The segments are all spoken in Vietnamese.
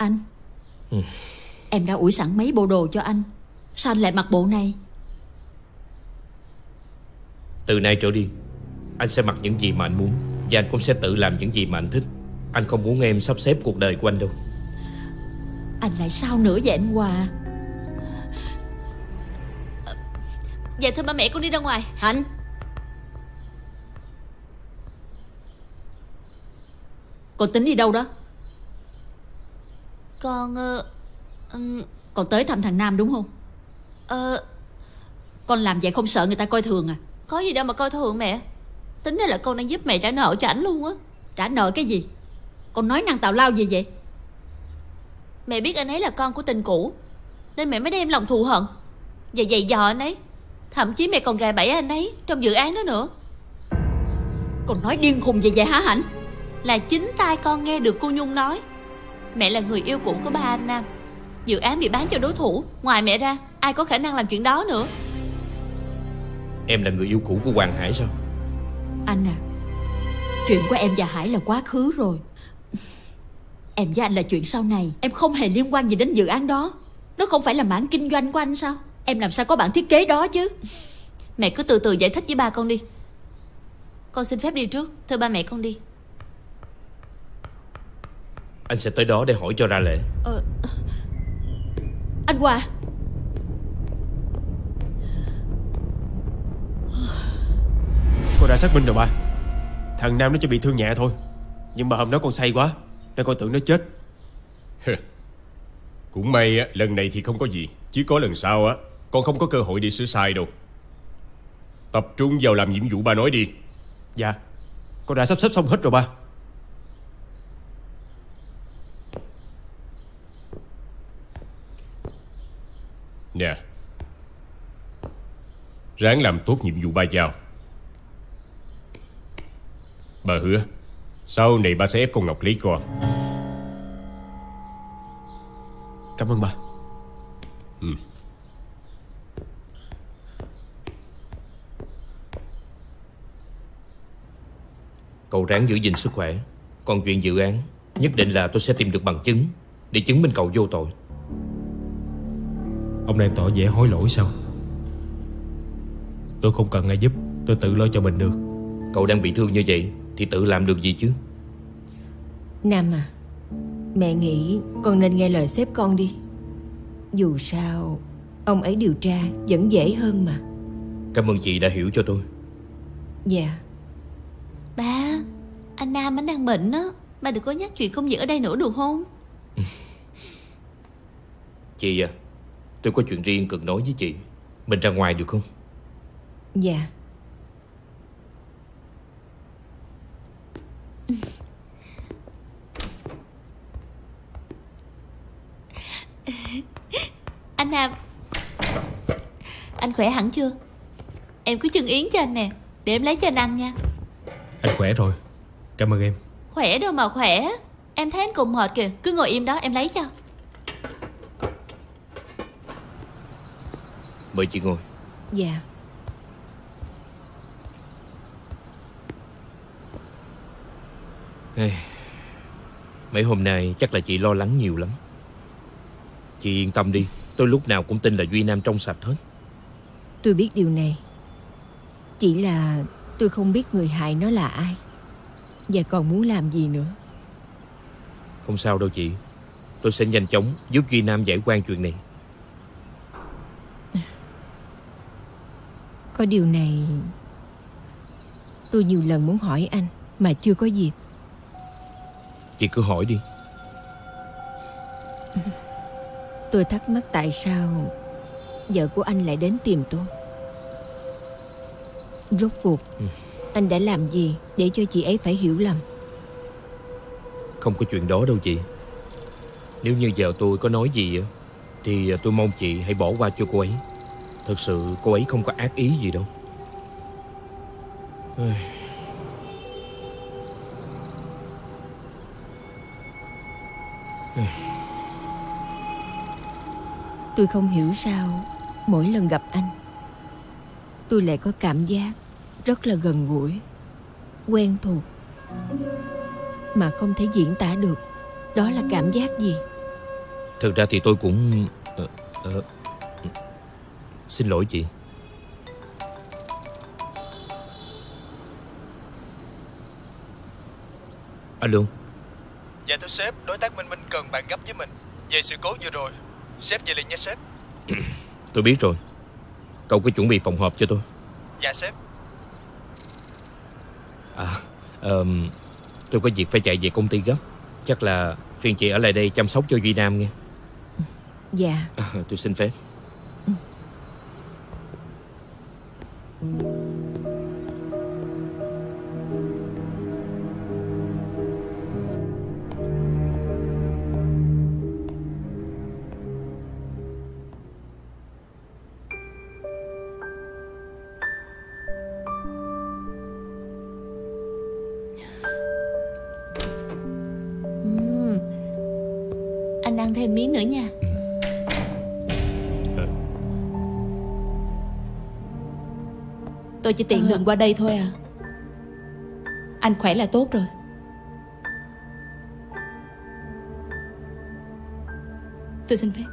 Anh. Em đã ủi sẵn mấy bộ đồ cho anh. Sao anh lại mặc bộ này? Từ nay trở đi Anh sẽ mặc những gì mà anh muốn Và anh cũng sẽ tự làm những gì mà anh thích. Anh không muốn em sắp xếp cuộc đời của anh đâu. Anh lại sao nữa vậy anh Hòa? Dạ thưa ba mẹ con đi ra ngoài. Anh. Con tính đi đâu đó Con ờ, ừm, Con tới thăm thằng Nam đúng không? ờ, Con làm vậy không sợ người ta coi thường à? Có gì đâu mà coi thường mẹ. Tính ra là con đang giúp mẹ trả nợ cho ảnh luôn á. Trả nợ cái gì? Con nói năng tào lao gì vậy? Mẹ biết anh ấy là con của tình cũ Nên mẹ mới đem lòng thù hận. Và dày dò anh ấy. Thậm chí mẹ còn gài bẫy anh ấy Trong dự án đó nữa. Con nói điên khùng gì vậy hả Hạnh? Là chính tai con nghe được cô Nhung nói Mẹ là người yêu cũ của ba anh Nam. Dự án bị bán cho đối thủ. Ngoài mẹ ra Ai có khả năng làm chuyện đó nữa? Em là người yêu cũ của Hoàng Hải sao? Anh à Chuyện của em và Hải là quá khứ rồi. Em với anh là chuyện sau này. Em không hề liên quan gì đến dự án đó. Nó không phải là mảng kinh doanh của anh sao? Em làm sao có bản thiết kế đó chứ? Mẹ cứ từ từ giải thích với ba con đi. Con xin phép đi trước. Thưa ba mẹ con đi Anh sẽ tới đó để hỏi cho ra lệ ờ, Anh Hòa Cô đã xác minh rồi ba Thằng Nam nó chỉ bị thương nhẹ thôi. Nhưng mà hôm đó con say quá Nên con tưởng nó chết. Cũng may á, lần này thì không có gì. Chỉ có lần sau á Con không có cơ hội để sửa sai đâu. Tập trung vào làm nhiệm vụ ba nói đi. Dạ. Con đã sắp xếp xong hết rồi ba Nè. Ráng làm tốt nhiệm vụ ba giao. Bà hứa Sau này ba sẽ ép con Ngọc lấy con. Cảm ơn ba ừ. Cậu ráng giữ gìn sức khỏe. Còn chuyện dự án Nhất định là tôi sẽ tìm được bằng chứng Để chứng minh cậu vô tội Ông đang tỏ vẻ hối lỗi sao? Tôi không cần ai giúp Tôi tự lo cho mình được. Cậu đang bị thương như vậy Thì tự làm được gì chứ? Nam à Mẹ nghĩ con nên nghe lời sếp con đi. Dù sao Ông ấy điều tra vẫn dễ hơn mà. Cảm ơn chị đã hiểu cho tôi. Dạ. Ba Anh Nam anh đang bệnh á Ba đừng có nhắc chuyện công việc ở đây nữa được không? Chị à Tôi có chuyện riêng cần nói với chị. Mình ra ngoài được không? Dạ. Anh Nam Anh khỏe hẳn chưa? Em cứ chân yến cho anh nè Để em lấy cho anh ăn nha. Anh khỏe rồi. Cảm ơn em. Khỏe đâu mà khỏe. Em thấy anh cùng mệt kìa Cứ ngồi im đó em lấy cho Mời chị ngồi. Dạ. Ê, Mấy hôm nay chắc là chị lo lắng nhiều lắm. Chị yên tâm đi Tôi lúc nào cũng tin là Duy Nam trong sạch hết. Tôi biết điều này. Chỉ là tôi không biết người hại nó là ai. Và còn muốn làm gì nữa. Không sao đâu chị. Tôi sẽ nhanh chóng giúp Duy Nam giải quan chuyện này Có điều này. Tôi nhiều lần muốn hỏi anh Mà chưa có dịp. Chị cứ hỏi đi. Tôi thắc mắc tại sao Vợ của anh lại đến tìm tôi. Rốt cuộc Anh đã làm gì để cho chị ấy phải hiểu lầm? Không có chuyện đó đâu chị. Nếu như vợ tôi có nói gì Thì tôi mong chị hãy bỏ qua cho cô ấy Thật sự cô ấy không có ác ý gì đâu. Tôi không hiểu sao Mỗi lần gặp anh Tôi lại có cảm giác Rất là gần gũi Quen thuộc Mà không thể diễn tả được. Đó là cảm giác gì? Thực ra thì tôi cũng ờ, ờ, Xin lỗi chị. Alo. Dạ thưa sếp, đối tác Minh Minh cần bạn gấp với mình. Về sự cố vừa rồi Sếp về liền nha sếp. Tôi biết rồi. Cậu cứ chuẩn bị phòng họp cho tôi. Dạ sếp. À ờm, Tôi có việc phải chạy về công ty gấp. Chắc là phiền chị ở lại đây chăm sóc cho Duy Nam nghe. Dạ. À, Tôi xin phép Anh Tôi chỉ tiện đường qua đây thôi à. Anh khỏe là tốt rồi. Tôi xin phép.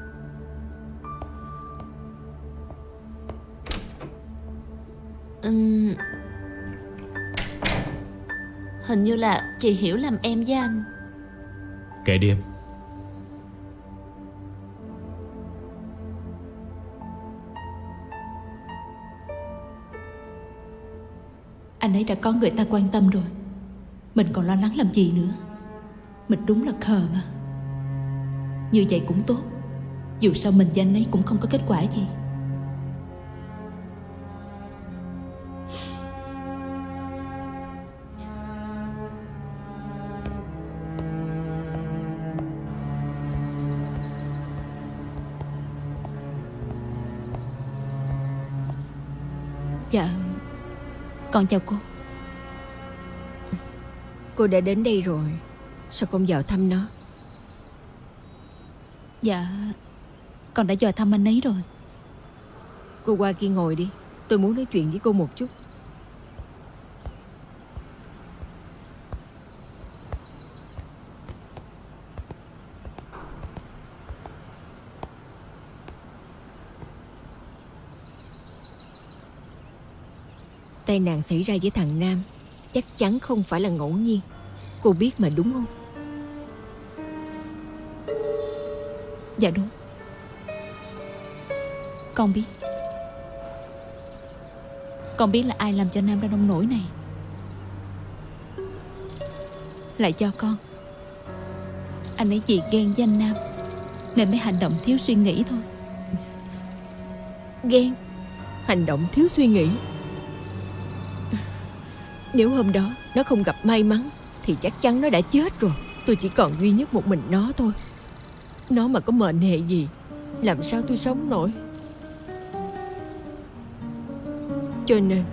Ừm. Hình như là chị Hiểu làm em với anh. Kệ đi em Anh ấy đã có người ta quan tâm rồi. Mình còn lo lắng làm gì nữa? Mình đúng là khờ mà. Như vậy cũng tốt. Dù sao mình và anh ấy cũng không có kết quả gì. Dạ. Con chào cô. Cô đã đến đây rồi. Sao không vào thăm nó? Dạ Con đã dò thăm anh ấy rồi. Cô qua kia ngồi đi. Tôi muốn nói chuyện với cô một chút Tai nạn xảy ra với thằng Nam Chắc chắn không phải là ngẫu nhiên. Cô biết mà đúng không? Dạ đúng. Con biết. Con biết là ai làm cho Nam ra nông nổi này. Lại cho con. Anh ấy chỉ ghen với anh Nam Nên mới hành động thiếu suy nghĩ thôi. Ghen? Hành động thiếu suy nghĩ nếu hôm đó nó không gặp may mắn, Thì chắc chắn nó đã chết rồi. Tôi chỉ còn duy nhất một mình nó thôi. Nó mà có mệnh hệ gì, Làm sao tôi sống nổi? Cho nên,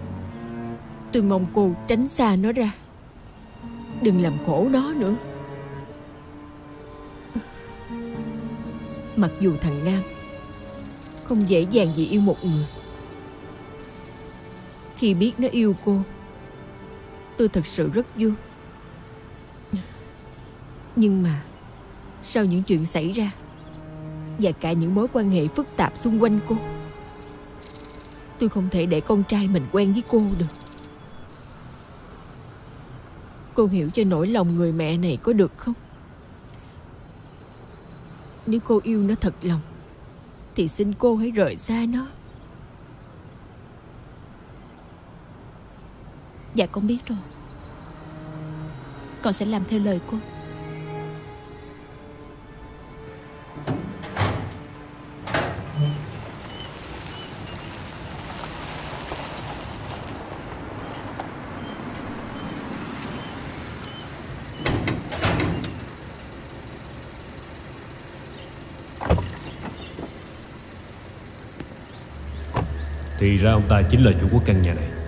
Tôi mong cô tránh xa nó ra. Đừng làm khổ nó nữa. Mặc dù thằng Nam Không dễ dàng gì yêu một người, Khi biết nó yêu cô Tôi thật sự rất vui. Nhưng mà, Sau những chuyện xảy ra, Và cả những mối quan hệ phức tạp xung quanh cô, Tôi không thể để con trai mình quen với cô được. Cô hiểu cho nỗi lòng người mẹ này có được không? Nếu cô yêu nó thật lòng, Thì xin cô hãy rời xa nó. Dạ con biết rồi. Con sẽ làm theo lời cô. Thì ra ông ta chính là chủ của căn nhà này.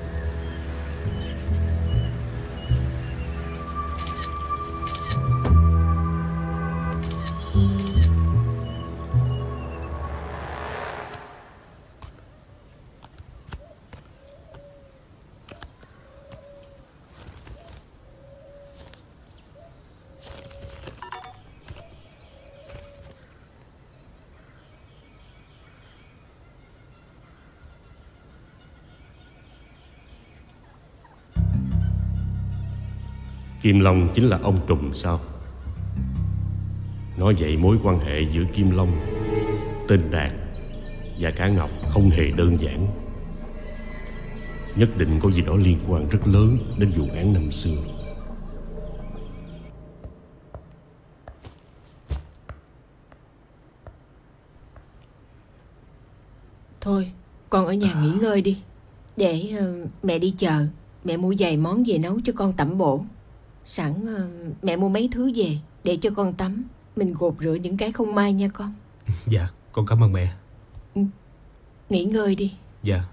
Kim Long chính là ông trùm sao? Nói vậy mối quan hệ giữa Kim Long Tên Đạt Và cả Ngọc không hề đơn giản. Nhất định có gì đó liên quan rất lớn Đến vụ án năm xưa. Thôi con ở nhà nghỉ ngơi đi. Để ờ, mẹ đi chờ Mẹ mua vài món về nấu cho con tẩm bổ Sẵn ờ, mẹ mua mấy thứ về Để cho con tắm. Mình gột rửa những cái không may nha con. Dạ con cảm ơn mẹ. Nghỉ ngơi đi. Dạ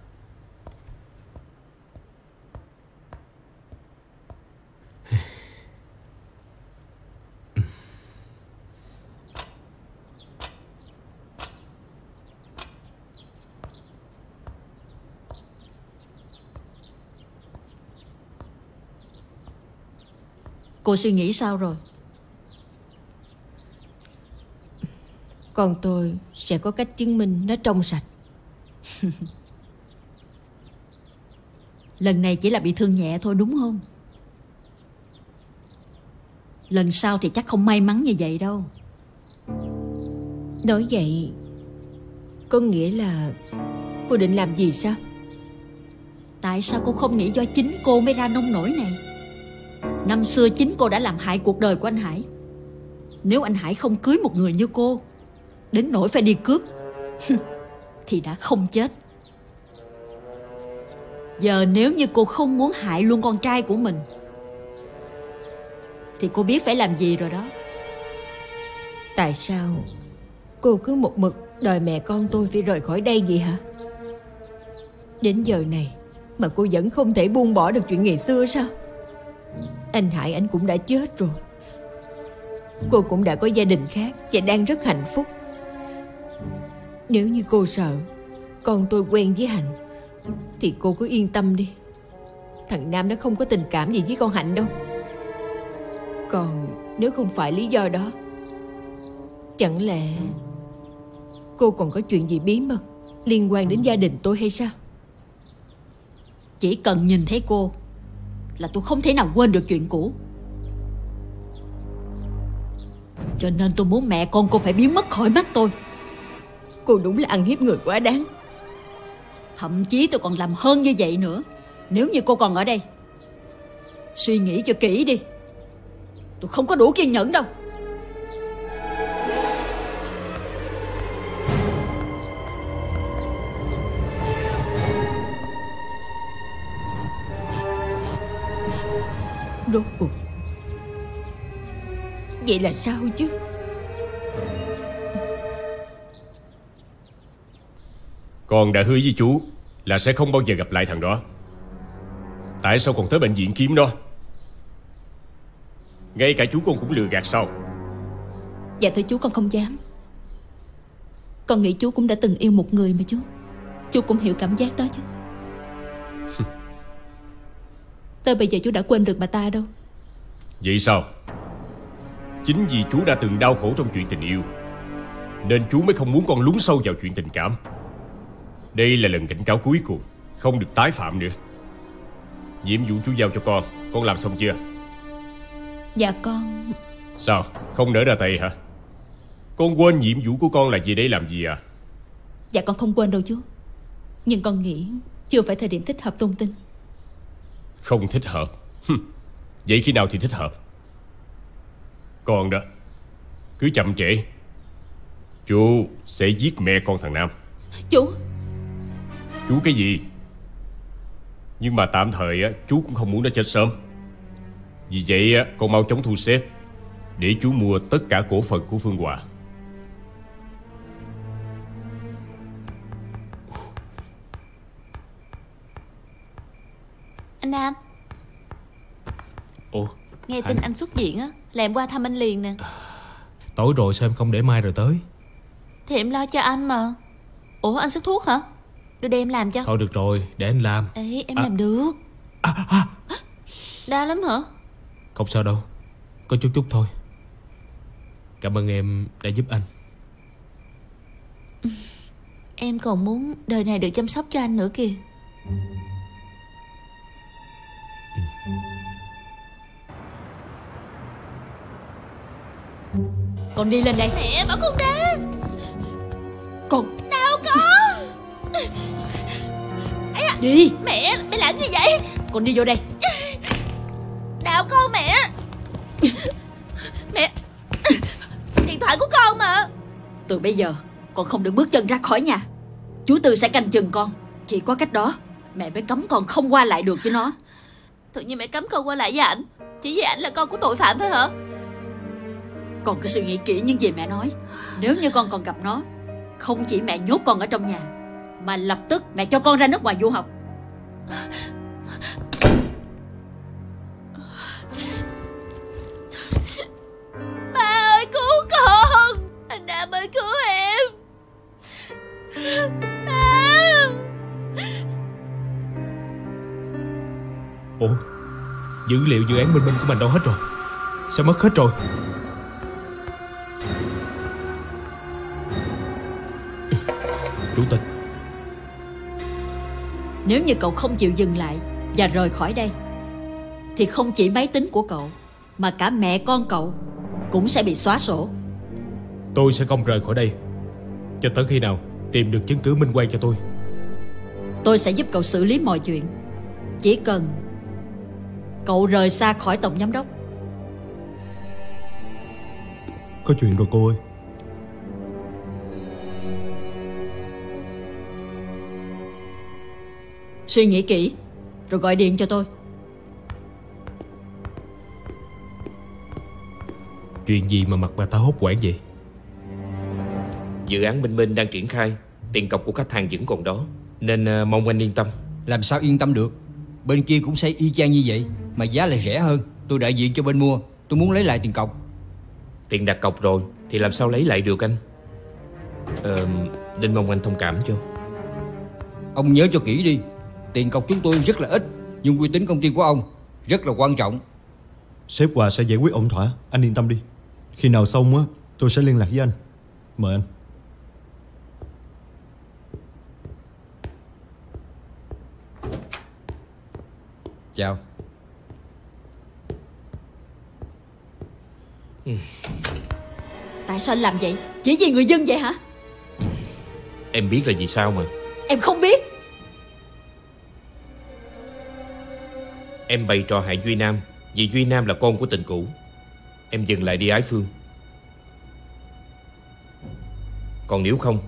Cô suy nghĩ sao rồi? Con tôi sẽ có cách chứng minh nó trong sạch. Lần này chỉ là bị thương nhẹ thôi đúng không? Lần sau thì chắc không may mắn như vậy đâu. Nói vậy Có nghĩa là Cô định làm gì sao? Tại sao cô không nghĩ do chính cô mới ra nông nổi này Năm xưa chính cô đã làm hại cuộc đời của anh Hải. Nếu anh Hải không cưới một người như cô, Đến nỗi phải đi cướp Thì đã không chết. Giờ nếu như cô không muốn hại luôn con trai của mình, Thì cô biết phải làm gì rồi đó. Tại sao Cô cứ một mực đòi mẹ con tôi phải rời khỏi đây vậy hả? Đến giờ này Mà cô vẫn không thể buông bỏ được chuyện ngày xưa sao? Anh Hải, anh cũng đã chết rồi. Cô cũng đã có gia đình khác Và đang rất hạnh phúc. Nếu như cô sợ Con tôi quen với Hạnh, Thì cô cứ yên tâm đi. Thằng Nam nó không có tình cảm gì với con Hạnh đâu. Còn nếu không phải lý do đó, Chẳng lẽ Cô còn có chuyện gì bí mật Liên quan đến gia đình tôi hay sao? Chỉ cần nhìn thấy cô là tôi không thể nào quên được chuyện cũ. Cho nên tôi muốn mẹ con cô phải biến mất khỏi mắt tôi. Cô đúng là ăn hiếp người quá đáng. Thậm chí tôi còn làm hơn như vậy nữa Nếu như cô còn ở đây. Suy nghĩ cho kỹ đi. Tôi không có đủ kiên nhẫn đâu Rốt cuộc. Vậy là sao chứ? Con đã hứa với chú Là sẽ không bao giờ gặp lại thằng đó. Tại sao còn tới bệnh viện kiếm nó? Ngay cả chú con cũng lừa gạt sao? Dạ thưa chú con không dám. Con nghĩ chú cũng đã từng yêu một người mà chú. Chú cũng hiểu cảm giác đó chứ Tới bây giờ chú đã quên được bà ta đâu. Vậy sao? Chính vì chú đã từng đau khổ trong chuyện tình yêu Nên chú mới không muốn con lún sâu vào chuyện tình cảm. Đây là lần cảnh cáo cuối cùng Không được tái phạm nữa. Nhiệm vụ chú giao cho con Con làm xong chưa? Dạ con. Sao? Không nỡ ra tay hả? Con quên nhiệm vụ của con là gì để làm gì à? Dạ con không quên đâu chú. Nhưng con nghĩ Chưa phải thời điểm thích hợp tung tin Không thích hợp. Vậy khi nào thì thích hợp? Con đó Cứ chậm trễ. Chú sẽ giết mẹ con thằng Nam. Chú? Chú cái gì? Nhưng mà tạm thời á chú cũng không muốn nó chết sớm. Vì vậy á con mau chóng thu xếp Để chú mua tất cả cổ phần của Phương Hòa Anh Nam. Ồ Nghe tin anh xuất viện á Là em qua thăm anh liền nè. Tối rồi sao em không để mai rồi tới? Thì em lo cho anh mà. Ủa anh sức thuốc hả? Đưa đây em làm cho. Thôi được rồi để anh làm. Ê em À. làm được. Đau lắm hả? Không sao đâu Có chút chút thôi. Cảm ơn em đã giúp anh. Em còn muốn đời này được chăm sóc cho anh nữa kìa Con đi lên đây. Mẹ bảo con ra. Con. Đau con. Đi. Mẹ mẹ làm gì vậy? Con đi vô đây. Đau con mẹ. Mẹ. Điện thoại của con mà. Từ bây giờ con không được bước chân ra khỏi nhà. Chú Tư sẽ canh chừng con. Chỉ có cách đó Mẹ mới cấm con không qua lại được với nó Tự nhiên mẹ cấm con qua lại với ảnh. Chỉ vì ảnh là con của tội phạm thôi hả? Con cứ suy nghĩ kỹ những gì mẹ nói Nếu như con còn gặp nó Không chỉ mẹ nhốt con ở trong nhà Mà lập tức mẹ cho con ra nước ngoài du học. Ba ơi cứu con! Anh Nam ơi cứu em Ủa? Dữ liệu dự án minh minh của mình đâu hết rồi? Sao mất hết rồi? Chủ tịch. Nếu như cậu không chịu dừng lại Và rời khỏi đây Thì không chỉ máy tính của cậu Mà cả mẹ con cậu Cũng sẽ bị xóa sổ. Tôi sẽ không rời khỏi đây. Cho tới khi nào Tìm được chứng cứ minh quan cho tôi. Tôi sẽ giúp cậu xử lý mọi chuyện. Chỉ cần Cậu rời xa khỏi tổng giám đốc. Có chuyện rồi cô ơi. Suy nghĩ kỹ Rồi gọi điện cho tôi. Chuyện gì mà mặt bà ta hốt quảng vậy? Dự án Minh Minh đang triển khai Tiền cọc của khách hàng vẫn còn đó Nên à, mong anh yên tâm. Làm sao yên tâm được Bên kia cũng xây y chang như vậy Mà giá lại rẻ hơn. Tôi đại diện cho bên mua Tôi muốn lấy lại tiền cọc. Tiền đặt cọc rồi Thì làm sao lấy lại được anh? Ờ Nên mong anh thông cảm cho. Ông nhớ cho kỹ đi Tiền cọc chúng tôi rất là ít Nhưng uy tín công ty của ông Rất là quan trọng. Sếp Hòa sẽ giải quyết ổn thỏa. Anh yên tâm đi. Khi nào xong á Tôi sẽ liên lạc với anh. Mời anh Chào. Tại sao anh làm vậy? Chỉ vì người dân vậy hả? Em biết là vì sao mà. Em không biết. Em bày trò hại Duy Nam Vì Duy Nam là con của tình cũ. Em dừng lại đi ái phương. Còn nếu không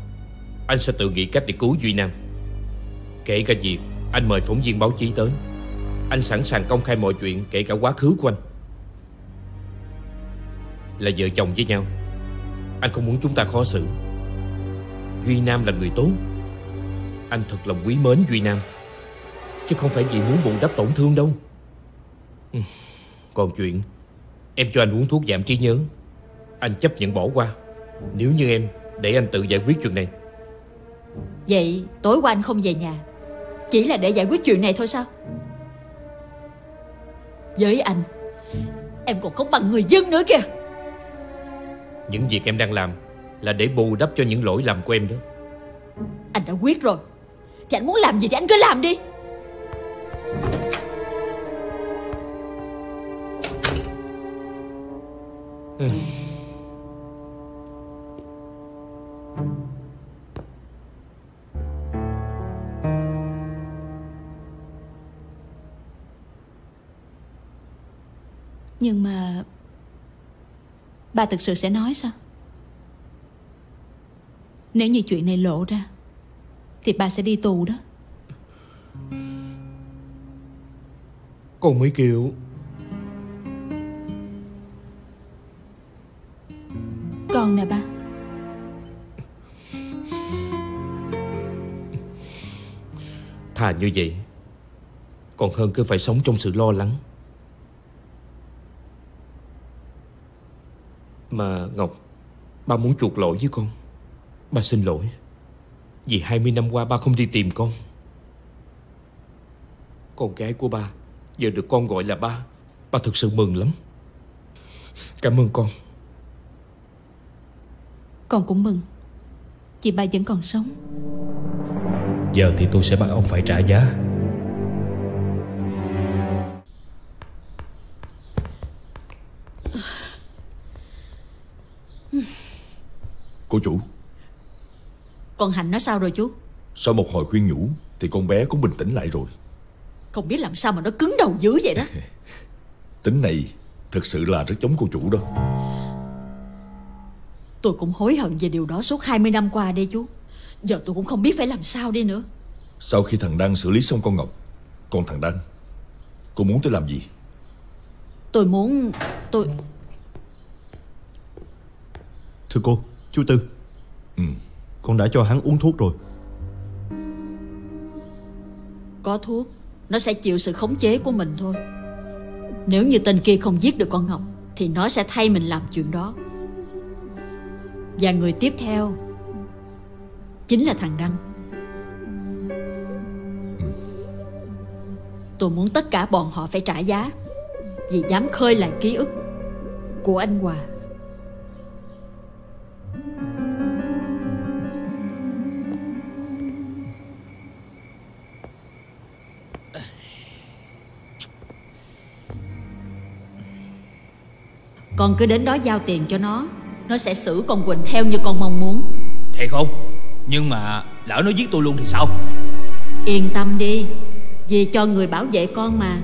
Anh sẽ tự nghĩ cách để cứu Duy Nam. Kể cả việc Anh mời phóng viên báo chí tới anh sẵn sàng công khai mọi chuyện, Kể cả quá khứ của anh. Là vợ chồng với nhau. Anh không muốn chúng ta khó xử. Duy Nam là người tốt. Anh thật lòng quý mến Duy Nam. Chứ không phải vì muốn bù đắp tổn thương đâu. Ừ. Còn chuyện, Em cho anh uống thuốc giảm trí nhớ. Anh chấp nhận bỏ qua. Nếu như em, để anh tự giải quyết chuyện này. Vậy tối qua anh không về nhà. Chỉ là để giải quyết chuyện này thôi sao? Với anh Em còn không bằng người dân nữa kìa. Những việc em đang làm Là để bù đắp cho những lỗi lầm của em đó. Anh đã quyết rồi. Thì anh muốn làm gì thì anh cứ làm đi Nhưng mà Bà thực sự sẽ nói sao? Nếu như chuyện này lộ ra Thì bà sẽ đi tù đó. Con mới kêu Con nè ba Thà như vậy Còn hơn cứ phải sống trong sự lo lắng Mà Ngọc Ba muốn chuộc lỗi với con. Ba xin lỗi. Vì 20 năm qua ba không đi tìm con. Con gái của ba Giờ được con gọi là ba. Ba thực sự mừng lắm. Cảm ơn con. Con cũng mừng. Chị ba vẫn còn sống. Giờ thì tôi sẽ bắt ông phải trả giá Cô chủ. Còn Hạnh nó sao rồi chú? Sau một hồi khuyên nhủ Thì con bé cũng bình tĩnh lại rồi. Không biết làm sao mà nó cứng đầu dữ vậy đó. Tính này Thực sự là rất giống cô chủ đó. Tôi cũng hối hận về điều đó suốt 20 năm qua đây chú. Giờ tôi cũng không biết phải làm sao đi nữa. Sau khi thằng Đăng xử lý xong con Ngọc Còn thằng Đăng Cô muốn tôi làm gì? Tôi muốn Tôi Thưa cô, chú Tư. Ừ. Con đã cho hắn uống thuốc rồi. Có thuốc Nó sẽ chịu sự khống chế của mình thôi. Nếu như tên kia không giết được con Ngọc Thì nó sẽ thay mình làm chuyện đó. Và người tiếp theo Chính là thằng Đăng. Tôi muốn tất cả bọn họ phải trả giá Vì dám khơi lại ký ức Của anh Hòa Con cứ đến đó giao tiền cho nó. Nó sẽ xử con Quỳnh theo như con mong muốn. Thiệt không? Nhưng mà lỡ nó giết tôi luôn thì sao? Yên tâm đi. Vì cho người bảo vệ con mà.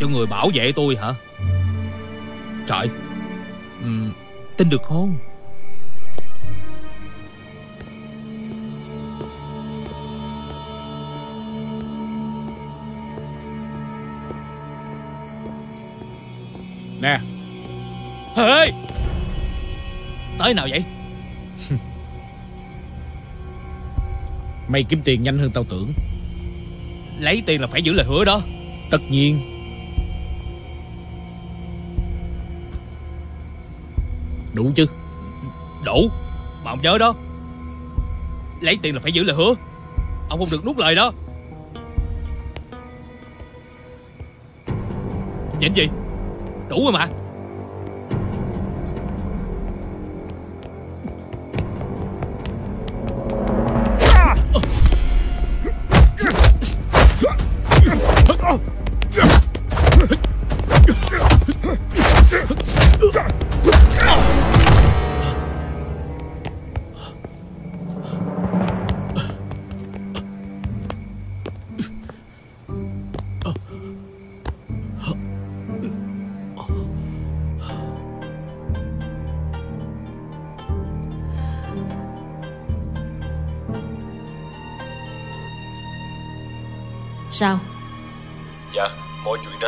Cho người bảo vệ tôi hả? Trời ừ, Tin được không Nè. Ê Tới nào vậy? Mày kiếm tiền nhanh hơn tao tưởng. Lấy tiền là phải giữ lời hứa đó. Tất nhiên. Đủ chứ? Đủ. Mà ông nhớ đó. Lấy tiền là phải giữ lời hứa. Ông không được nuốt lời đó. Nhìn gì Đủ rồi mà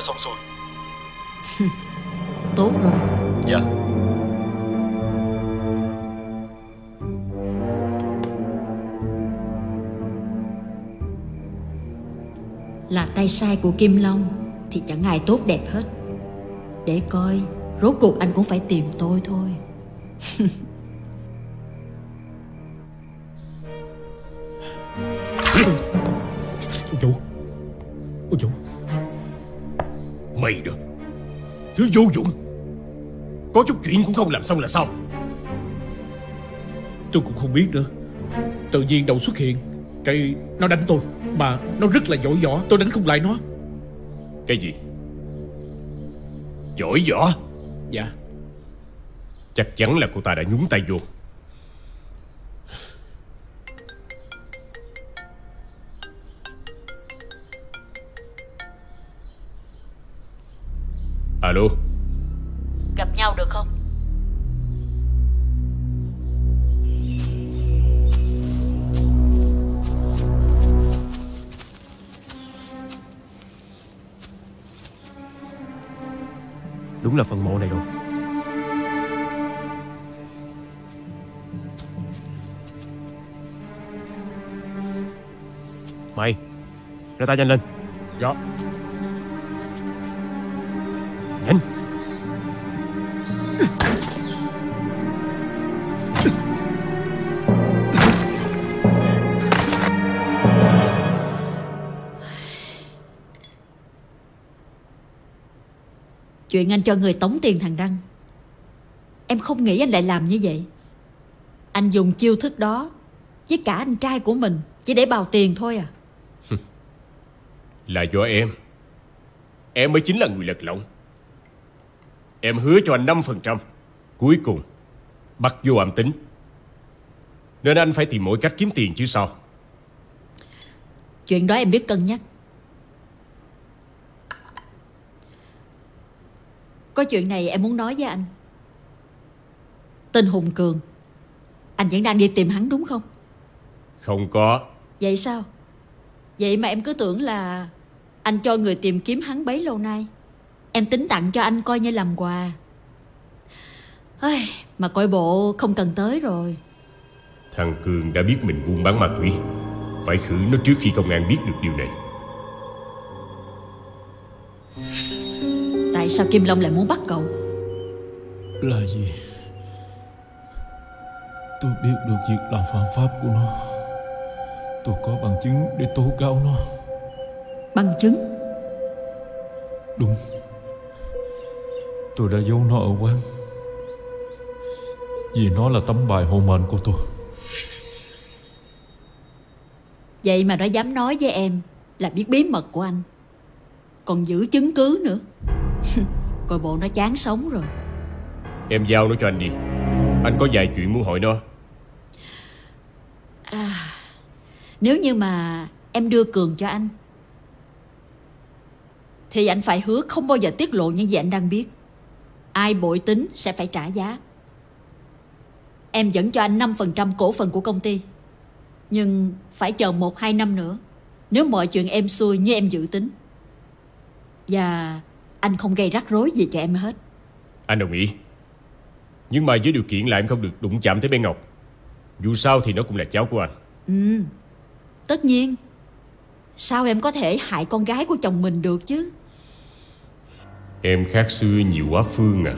xong xuôi Tốt rồi. Dạ. Là tay sai của Kim Long Thì chẳng ai tốt đẹp hết. Để coi Rốt cuộc anh cũng phải tìm tôi thôi Mày đó Thứ vô dụng. Có chút chuyện cũng không làm xong là sao Tôi cũng không biết nữa. Tự nhiên đầu xuất hiện Cái nó đánh tôi Mà nó rất là giỏi võ Tôi đánh không lại nó. Cái gì? Giỏi võ? Dạ. Chắc chắn là cô ta đã nhúng tay vô Alo? Gặp nhau được không? Đúng là phần mộ này rồi. Mày Ra tay nhanh lên. Dạ Chuyện anh cho người tống tiền thằng Đăng. Em không nghĩ anh lại làm như vậy. Anh dùng chiêu thức đó Với cả anh trai của mình Chỉ để bào tiền thôi à. Là do em. Em mới chính là người lật lọng. Em hứa cho anh 5% Cuối cùng Bắt vô âm tính. Nên anh phải tìm mọi cách kiếm tiền chứ sao? Chuyện đó em biết cân nhắc Có chuyện này em muốn nói với anh. Tên Hùng Cường. Anh vẫn đang đi tìm hắn đúng không? Không có. Vậy sao? Vậy mà em cứ tưởng là Anh cho người tìm kiếm hắn bấy lâu nay. Em tính tặng cho anh coi như làm quà. Ây, Mà coi bộ không cần tới rồi. Thằng Cường đã biết mình buôn bán ma túy. Phải khử nó trước khi công an biết được điều này Tại sao Kim Long lại muốn bắt cậu? Là gì? Tôi biết được việc làm phạm pháp của nó. Tôi có bằng chứng để tố cáo nó. Bằng chứng? Đúng. Tôi đã giấu nó ở quán. Vì nó là tấm bài hộ mệnh của tôi. Vậy mà nó dám nói với em Là biết bí mật của anh. Còn giữ chứng cứ nữa Coi bộ nó chán sống rồi. Em giao nó cho anh đi. Anh có vài chuyện muốn hỏi nó. À, Nếu như mà em đưa Cường cho anh Thì anh phải hứa không bao giờ tiết lộ những gì anh đang biết. Ai bội tính sẽ phải trả giá. Em dẫn cho anh 5% cổ phần của công ty Nhưng phải chờ 1-2 năm nữa Nếu mọi chuyện em xuôi như em dự tính. Và anh không gây rắc rối gì cho em hết. Anh đồng ý. Nhưng mà với điều kiện là em không được đụng chạm tới bé Ngọc. Dù sao thì nó cũng là cháu của anh. Ừ. Tất nhiên. Sao em có thể hại con gái của chồng mình được chứ? Em khác xưa nhiều quá Phương à.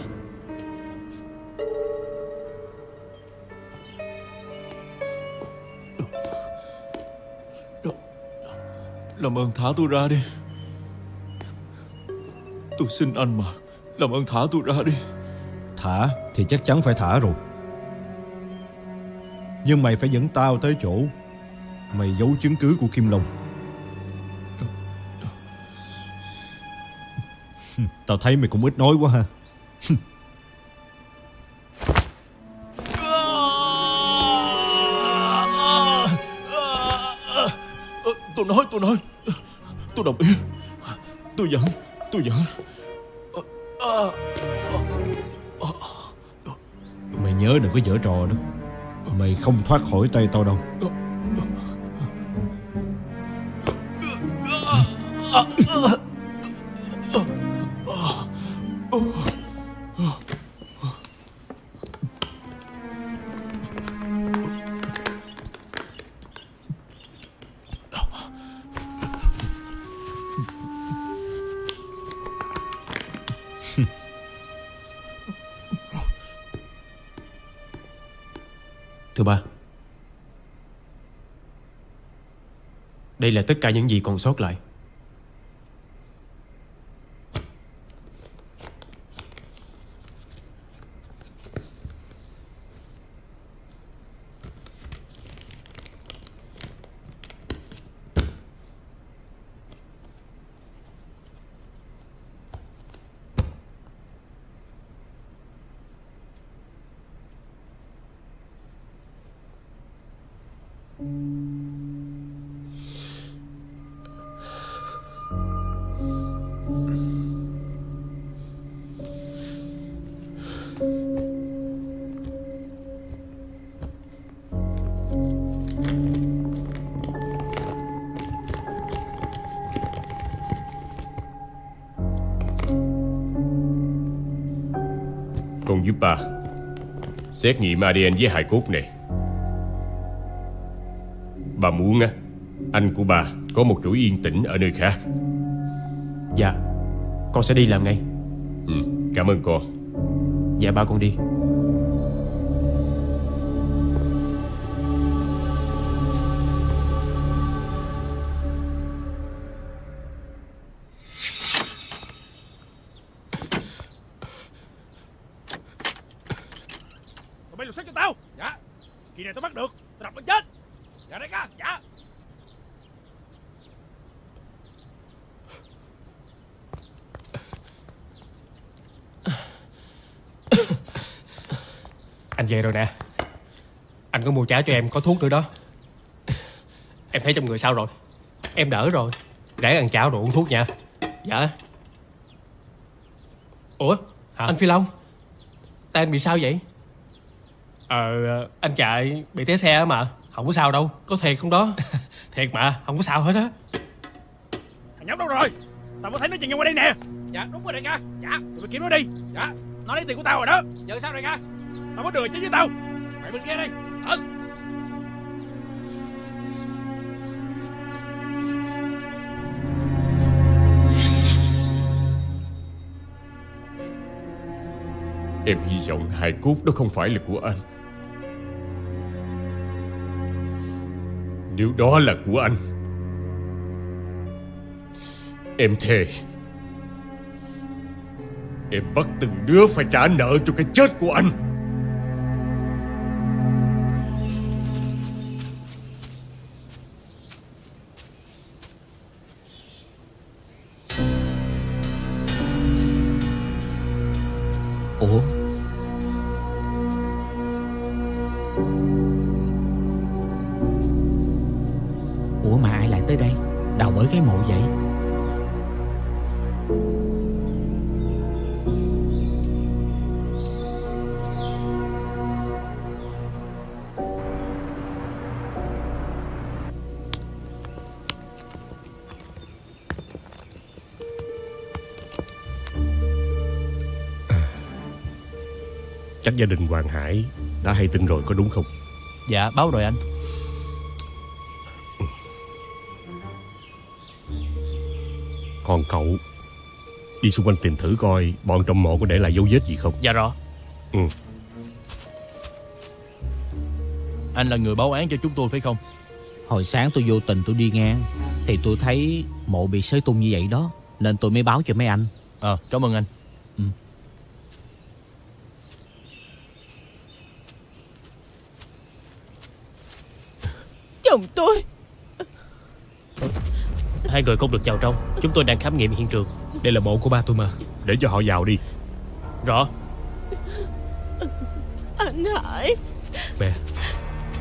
Làm ơn thả tôi ra đi Tôi xin anh mà. Làm ơn thả tôi ra đi. Thả thì chắc chắn phải thả rồi. Nhưng mày phải dẫn tao tới chỗ Mày giấu chứng cứ của Kim Long. Tao thấy mày cũng ít nói quá ha. Tôi nói tôi nói. Tôi đồng ý. Tôi dẫn Tôi dẫn Mày nhớ đừng có giở trò đó Mày không thoát khỏi tay tao đâu Đây là tất cả những gì còn sót lại. Xét nghiệm ADN với hài cốt này. Bà muốn á Anh của bà có một chuỗi yên tĩnh ở nơi khác. Dạ Con sẽ đi làm ngay. Ừ, Cảm ơn con. Dạ ba con đi em có thuốc nữa đó. Em thấy trong người sao rồi? Em đỡ rồi. Ráng ăn cháo rồi uống thuốc nha. Dạ. Ủa Anh Phi Long Tay anh bị sao vậy? Ờ Anh chạy bị té xe mà. Không có sao đâu. Có thiệt không đó? Thiệt mà Không có sao hết á. Thằng nhóc đâu rồi? Tao có thấy nó chừng nhau qua đây nè. Dạ đúng rồi đại ca Dạ. Tụi mày kiếm nó đi. Dạ. Nó lấy tiền của tao rồi đó. Giờ sao đại ca Tao có đường chứ với tao. Mày bên kia đây Ừ Em hy vọng hài cốt đó không phải là của anh. Nếu đó là của anh, Em thề, Em bắt từng đứa phải trả nợ cho cái chết của anh. Ủa? Ủa Bởi cái mộ vậy Chắc gia đình Hoàng Hải đã hay tin rồi có đúng không? Dạ báo rồi anh Còn cậu. Đi xung quanh tìm thử coi Bọn trong mộ có để lại dấu vết gì không. Dạ rõ. Ừ. Anh là người báo án cho chúng tôi phải không? Hồi sáng tôi vô tình tôi đi ngang Thì tôi thấy mộ bị xới tung như vậy đó Nên tôi mới báo cho mấy anh. Ờ cảm ơn anh. Chồng tôi Hai người không được vào trong. Chúng tôi đang khám nghiệm hiện trường. Đây là mộ của ba tôi mà. Để cho họ vào đi. Rõ. Anh Hải. Mẹ.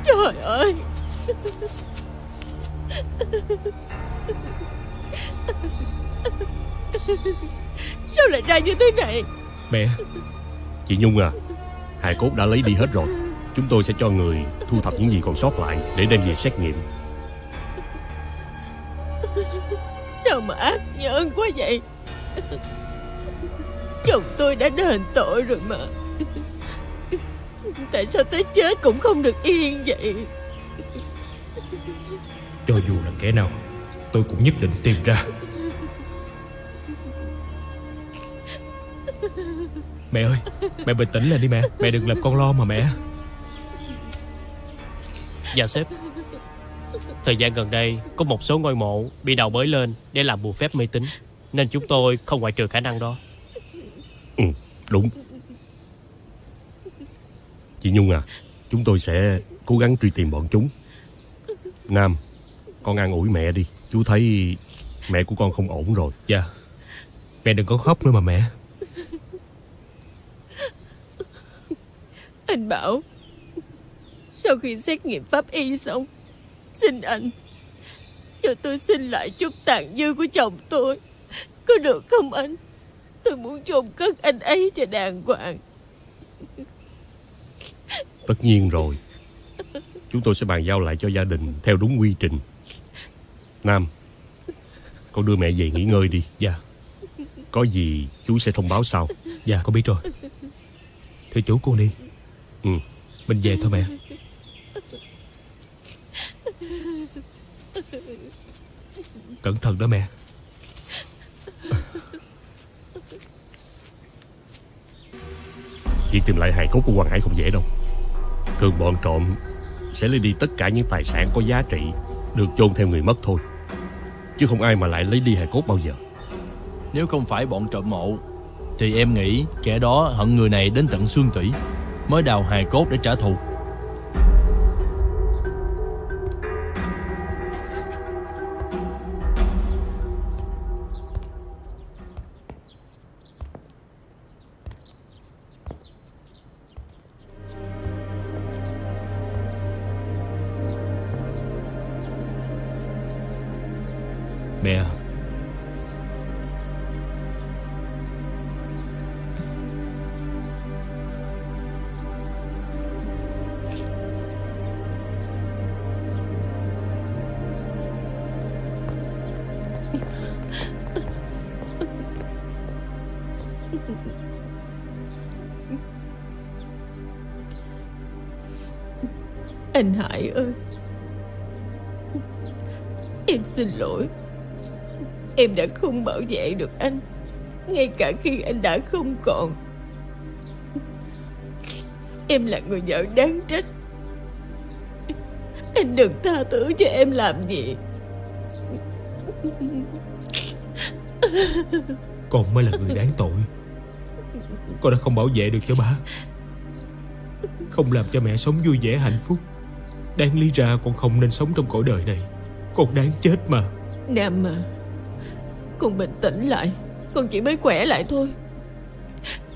Trời ơi. Sao lại ra như thế này? Mẹ. Chị Nhung à Hài cốt đã lấy đi hết rồi. Chúng tôi sẽ cho người thu thập những gì còn sót lại Để đem về xét nghiệm mà ác nhân quá vậy. Chồng tôi đã đền tội rồi mà. Tại sao tới chết cũng không được yên vậy? Cho dù là kẻ nào, Tôi cũng nhất định tìm ra. Mẹ ơi, Mẹ bình tĩnh lên đi mẹ. Mẹ đừng làm con lo mà mẹ. Dạ sếp. Thời gian gần đây Có một số ngôi mộ bị đào bới lên Để làm bùa phép mê tín Nên chúng tôi không ngoại trừ khả năng đó. Ừ đúng. Chị Nhung à Chúng tôi sẽ cố gắng truy tìm bọn chúng. Nam Con an ủi mẹ đi. Chú thấy mẹ của con không ổn rồi. Dạ. Mẹ đừng có khóc nữa mà mẹ. Anh bảo Sau khi xét nghiệm pháp y xong Xin anh Cho tôi xin lại chút tàn dư của chồng tôi. Có được không anh? Tôi muốn chôn cất anh ấy cho đàng hoàng. Tất nhiên rồi. Chúng tôi sẽ bàn giao lại cho gia đình Theo đúng quy trình. Nam Con đưa mẹ về nghỉ ngơi đi. Dạ. Có gì chú sẽ thông báo sau. Dạ con biết rồi. Thưa chú con đi. Ừ. Mình về thôi mẹ Cẩn thận đó mẹ. Việc tìm lại hài cốt của Hoàng Hải không dễ đâu. Thường bọn trộm Sẽ lấy đi tất cả những tài sản có giá trị Được chôn theo người mất thôi. Chứ không ai mà lại lấy đi hài cốt bao giờ. Nếu không phải bọn trộm mộ Thì em nghĩ kẻ đó hận người này đến tận xương tủy Mới đào hài cốt để trả thù Em đã không bảo vệ được anh Ngay cả khi anh đã không còn. Em là người vợ đáng trách. Anh đừng tha thứ cho em làm gì. Con mới là người đáng tội. Con đã không bảo vệ được cho ba Không làm cho mẹ sống vui vẻ hạnh phúc. Đáng lý ra con không nên sống trong cõi đời này. Con đáng chết mà. Nam à Con bình tĩnh lại Con chỉ mới khỏe lại thôi.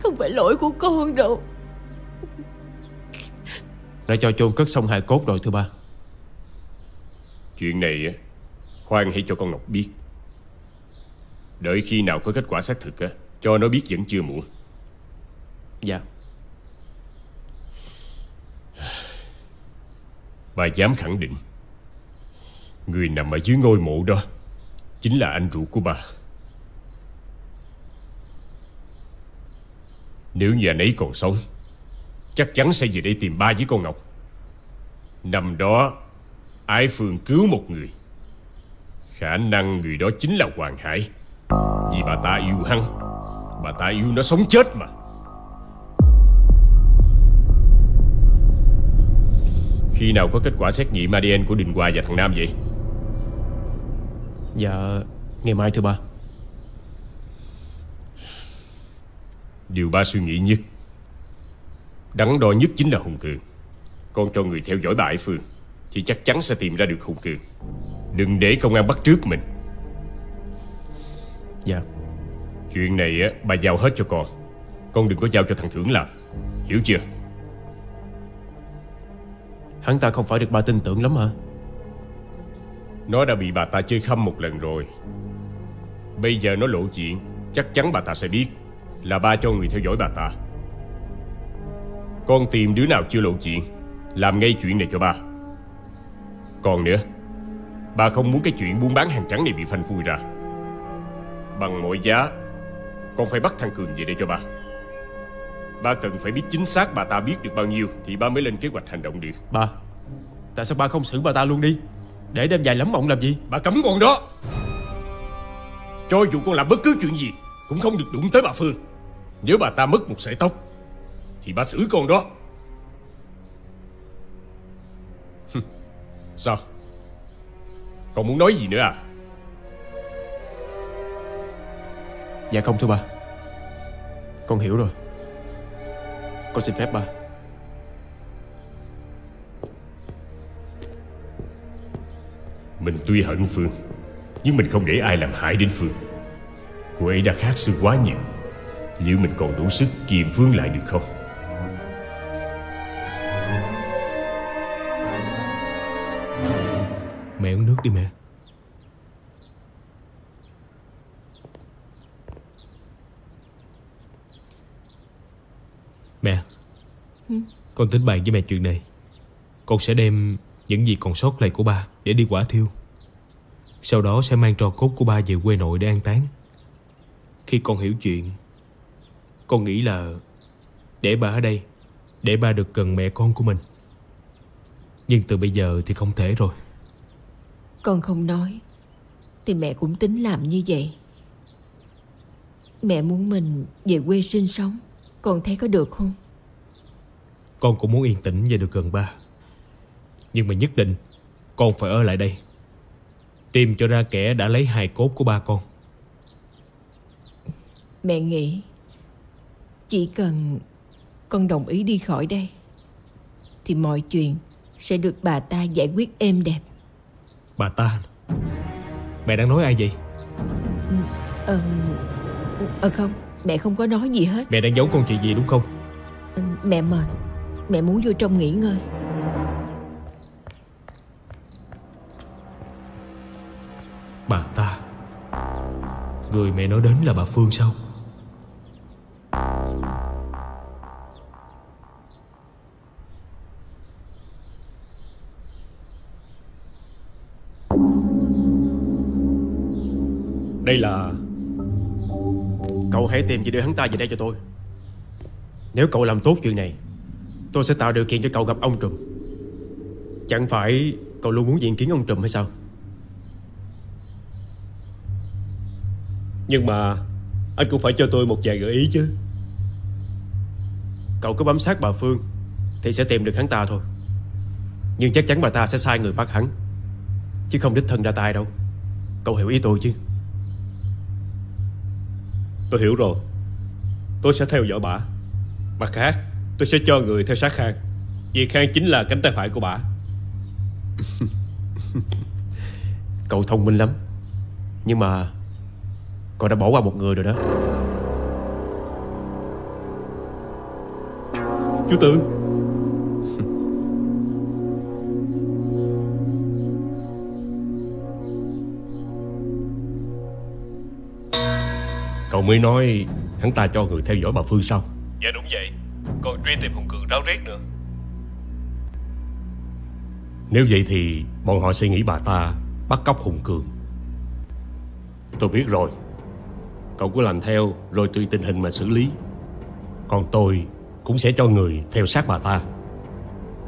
Không phải lỗi của con đâu. Đã cho chôn cất xong hài cốt rồi thưa ba. Chuyện này á Khoan hãy cho con Ngọc biết. Đợi khi nào có kết quả xác thực á Cho nó biết vẫn chưa muộn. Dạ. Bà dám khẳng định Người nằm ở dưới ngôi mộ đó Chính là anh ruột của bà Nếu như anh ấy còn sống, Chắc chắn sẽ về đây tìm ba với con Ngọc. Năm đó, Ái Phương cứu một người. Khả năng người đó chính là Hoàng Hải. Vì bà ta yêu hắn, Bà ta yêu nó sống chết mà. Khi nào có kết quả xét nghiệm ADN của Đình Hòa và thằng Nam vậy? Dạ Ngày mai thưa ba. Điều ba suy nghĩ nhất. Đắn đo nhất chính là Hùng Cường. Con cho người theo dõi bà Ái Phương Thì chắc chắn sẽ tìm ra được Hùng Cường. Đừng để công an bắt trước mình. Dạ. Chuyện này á bà giao hết cho con. Con đừng có giao cho thằng Thưởng làm Hiểu chưa? Hắn ta không phải được ba tin tưởng lắm hả nó đã bị bà ta chơi khăm một lần rồi. Bây giờ nó lộ chuyện, Chắc chắn bà ta sẽ biết Là ba cho người theo dõi bà ta. Con tìm đứa nào chưa lộ chuyện, Làm ngay chuyện này cho ba. Còn nữa Bà không muốn cái chuyện buôn bán hàng trắng này bị phanh phui ra. Bằng mọi giá, Con phải bắt thằng Cường về đây cho ba. Ba cần phải biết chính xác bà ta biết được bao nhiêu Thì ba mới lên kế hoạch hành động được. Ba, Tại sao ba không xử bà ta luôn đi? Để đêm dài lắm mộng làm gì? Bà cấm con đó. Cho dù con làm bất cứ chuyện gì, Cũng không được đụng tới bà Phương. Nếu bà ta mất một sợi tóc, Thì bà xử con đó. Sao? Còn muốn nói gì nữa à? Dạ không thưa ba Con hiểu rồi. Con xin phép ba Mình tuy hận Phương, Nhưng mình không để ai làm hại đến Phương. Cô ấy đã khác xưa quá nhiều. Liệu mình còn đủ sức kiềm Phương lại được không? Mẹ uống nước đi mẹ. Mẹ Ừ. Con tính bàn với mẹ chuyện này. Con sẽ đem những gì còn sót lại của ba Để đi quả thiêu. Sau đó sẽ mang tro cốt của ba về quê nội để an táng. Khi con hiểu chuyện Con nghĩ là Để ba ở đây Để ba được gần mẹ con của mình. Nhưng từ bây giờ thì không thể rồi. Con không nói Thì mẹ cũng tính làm như vậy. Mẹ muốn mình về quê sinh sống Con thấy có được không? Con cũng muốn yên tĩnh và được gần ba. Nhưng mà nhất định Con phải ở lại đây Tìm cho ra kẻ đã lấy hài cốt của ba con. Mẹ nghĩ Chỉ cần Con đồng ý đi khỏi đây Thì mọi chuyện Sẽ được bà ta giải quyết êm đẹp. Bà ta Mẹ đang nói ai vậy? Ờ Ờ không Mẹ không có nói gì hết. Mẹ đang giấu con chuyện gì đúng không? Mẹ mệt Mẹ muốn vô trong nghỉ ngơi Bà ta. Người mẹ nói đến là bà Phương sao? Đây là Cậu hãy tìm gì đưa hắn ta về đây cho tôi. Nếu cậu làm tốt chuyện này, Tôi sẽ tạo điều kiện cho cậu gặp ông Trùm. Chẳng phải cậu luôn muốn diện kiến ông Trùm hay sao? Nhưng mà Anh cũng phải cho tôi một vài gợi ý chứ. Cậu cứ bám sát bà Phương Thì sẽ tìm được hắn ta thôi. Nhưng chắc chắn bà ta sẽ sai người bắt hắn. Chứ không đích thân ra tay đâu. Cậu hiểu ý tôi chứ? Tôi hiểu rồi. Tôi sẽ theo dõi bà. Mặt khác tôi sẽ cho người theo sát Khang. Vì Khang chính là cánh tay phải của bà. Cậu thông minh lắm. Nhưng mà Cậu đã bỏ qua một người rồi đó. Chú Tư. Cậu mới nói Hắn ta cho người theo dõi bà Phương sao Dạ đúng vậy. Còn truy tìm Hùng Cường ráo riết nữa. Nếu vậy thì Bọn họ sẽ nghĩ bà ta Bắt cóc Hùng Cường. Tôi biết rồi Cậu cứ làm theo Rồi tùy tình hình mà xử lý. Còn tôi cũng sẽ cho người theo sát bà ta.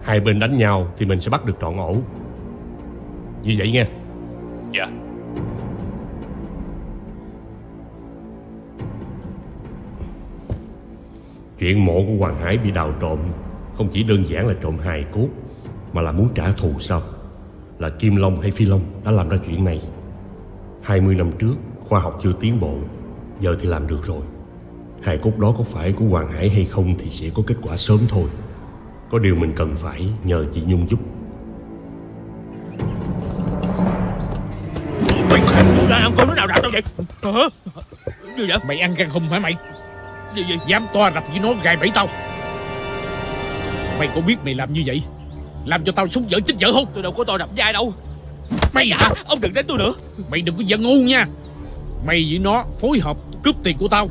Hai bên đánh nhau Thì mình sẽ bắt được trọn ổ. Như vậy nghe. Dạ. Chuyện mộ của Hoàng Hải bị đào trộm Không chỉ đơn giản là trộm hài cốt Mà là muốn trả thù sao Là Kim Long hay Phi Long đã làm ra chuyện này. 20 năm trước Khoa học chưa tiến bộ Giờ thì làm được rồi. Hài cốt đó có phải của Hoàng Hải hay không Thì sẽ có kết quả sớm thôi. Có điều mình cần phải nhờ chị Nhung giúp. Mày ăn cơm nó nào đạo tao vậy? Hả? Gì vậy? Mày ăn gan hùm hả mày? Gì vậy? Dám to rập với nó gài bẫy tao. Mày có biết mày làm như vậy Làm cho tao súng vợ chết vợ không? Tôi đâu có to rập với ai đâu. Mày hả? Ông đừng đánh tôi nữa. Mày đừng có giận ngu nha. Mày với nó phối hợp cướp tiền của tao.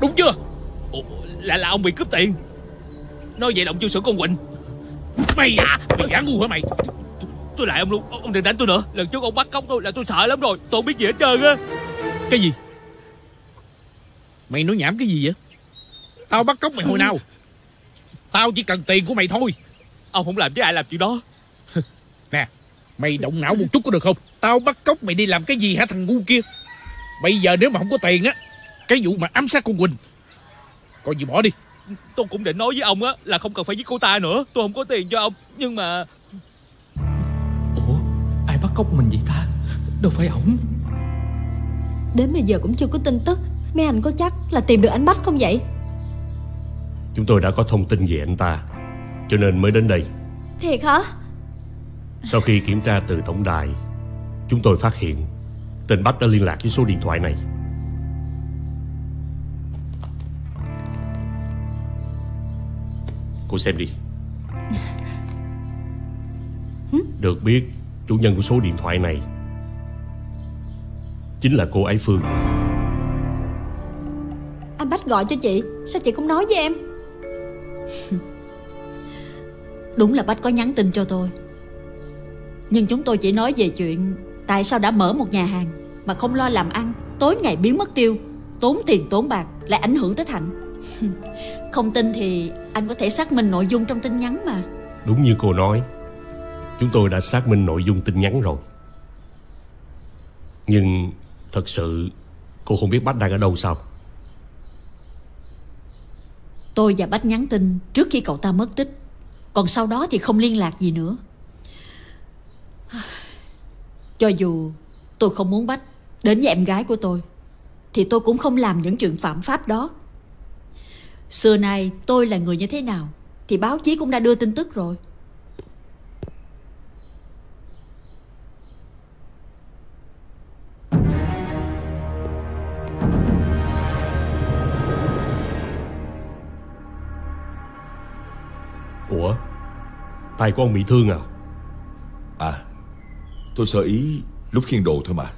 Đúng chưa? Ủa, là là ông bị cướp tiền. Nói vậy là ông chưa xử con Quỳnh. Mày à Mày giả ngu hả mày? Tôi lại ông luôn. Ông đừng đánh tôi nữa. Lần trước ông bắt cóc tôi là tôi sợ lắm rồi. Tôi không biết gì hết trơn á. Cái gì? Mày nói nhảm cái gì vậy? Tao bắt cóc mày hồi nào? Tao chỉ cần tiền của mày thôi. Ông không làm với ai làm chuyện đó. Nè Mày động não một chút có được không? Tao bắt cóc mày đi làm cái gì hả thằng ngu kia? Bây giờ nếu mà không có tiền á Cái vụ mà ám sát con Quỳnh. Coi gì bỏ đi. Tôi cũng định nói với ông á Là không cần phải giết cô ta nữa. Tôi không có tiền cho ông Nhưng mà Ai bắt cóc mình vậy ta? Đâu phải ổng. Đến bây giờ cũng chưa có tin tức. Mấy anh có chắc là tìm được anh Bách không vậy? Chúng tôi đã có thông tin về anh ta Cho nên mới đến đây. Thiệt hả? Sau khi kiểm tra từ tổng đài Chúng tôi phát hiện Tên Bách đã liên lạc với số điện thoại này Cô xem đi. Được biết Chủ nhân của số điện thoại này Chính là cô ấy Phương. Anh Bách gọi cho chị Sao chị không nói với em? Đúng là Bách có nhắn tin cho tôi. Nhưng chúng tôi chỉ nói về chuyện Tại sao đã mở một nhà hàng Mà không lo làm ăn Tối ngày biến mất tiêu Tốn tiền tốn bạc Lại ảnh hưởng tới Thành Không tin thì anh có thể xác minh nội dung trong tin nhắn mà. Đúng như cô nói Chúng tôi đã xác minh nội dung tin nhắn rồi. Nhưng thật sự Cô không biết Bách đang ở đâu sao? Tôi và Bách nhắn tin Trước khi cậu ta mất tích. Còn sau đó thì không liên lạc gì nữa. Cho dù tôi không muốn Bách Đến với em gái của tôi Thì tôi cũng không làm những chuyện phạm pháp đó Xưa nay tôi là người như thế nào Thì báo chí cũng đã đưa tin tức rồi. Ủa? Tay của ông bị thương à? À Tôi sơ ý lúc khiên đồ thôi mà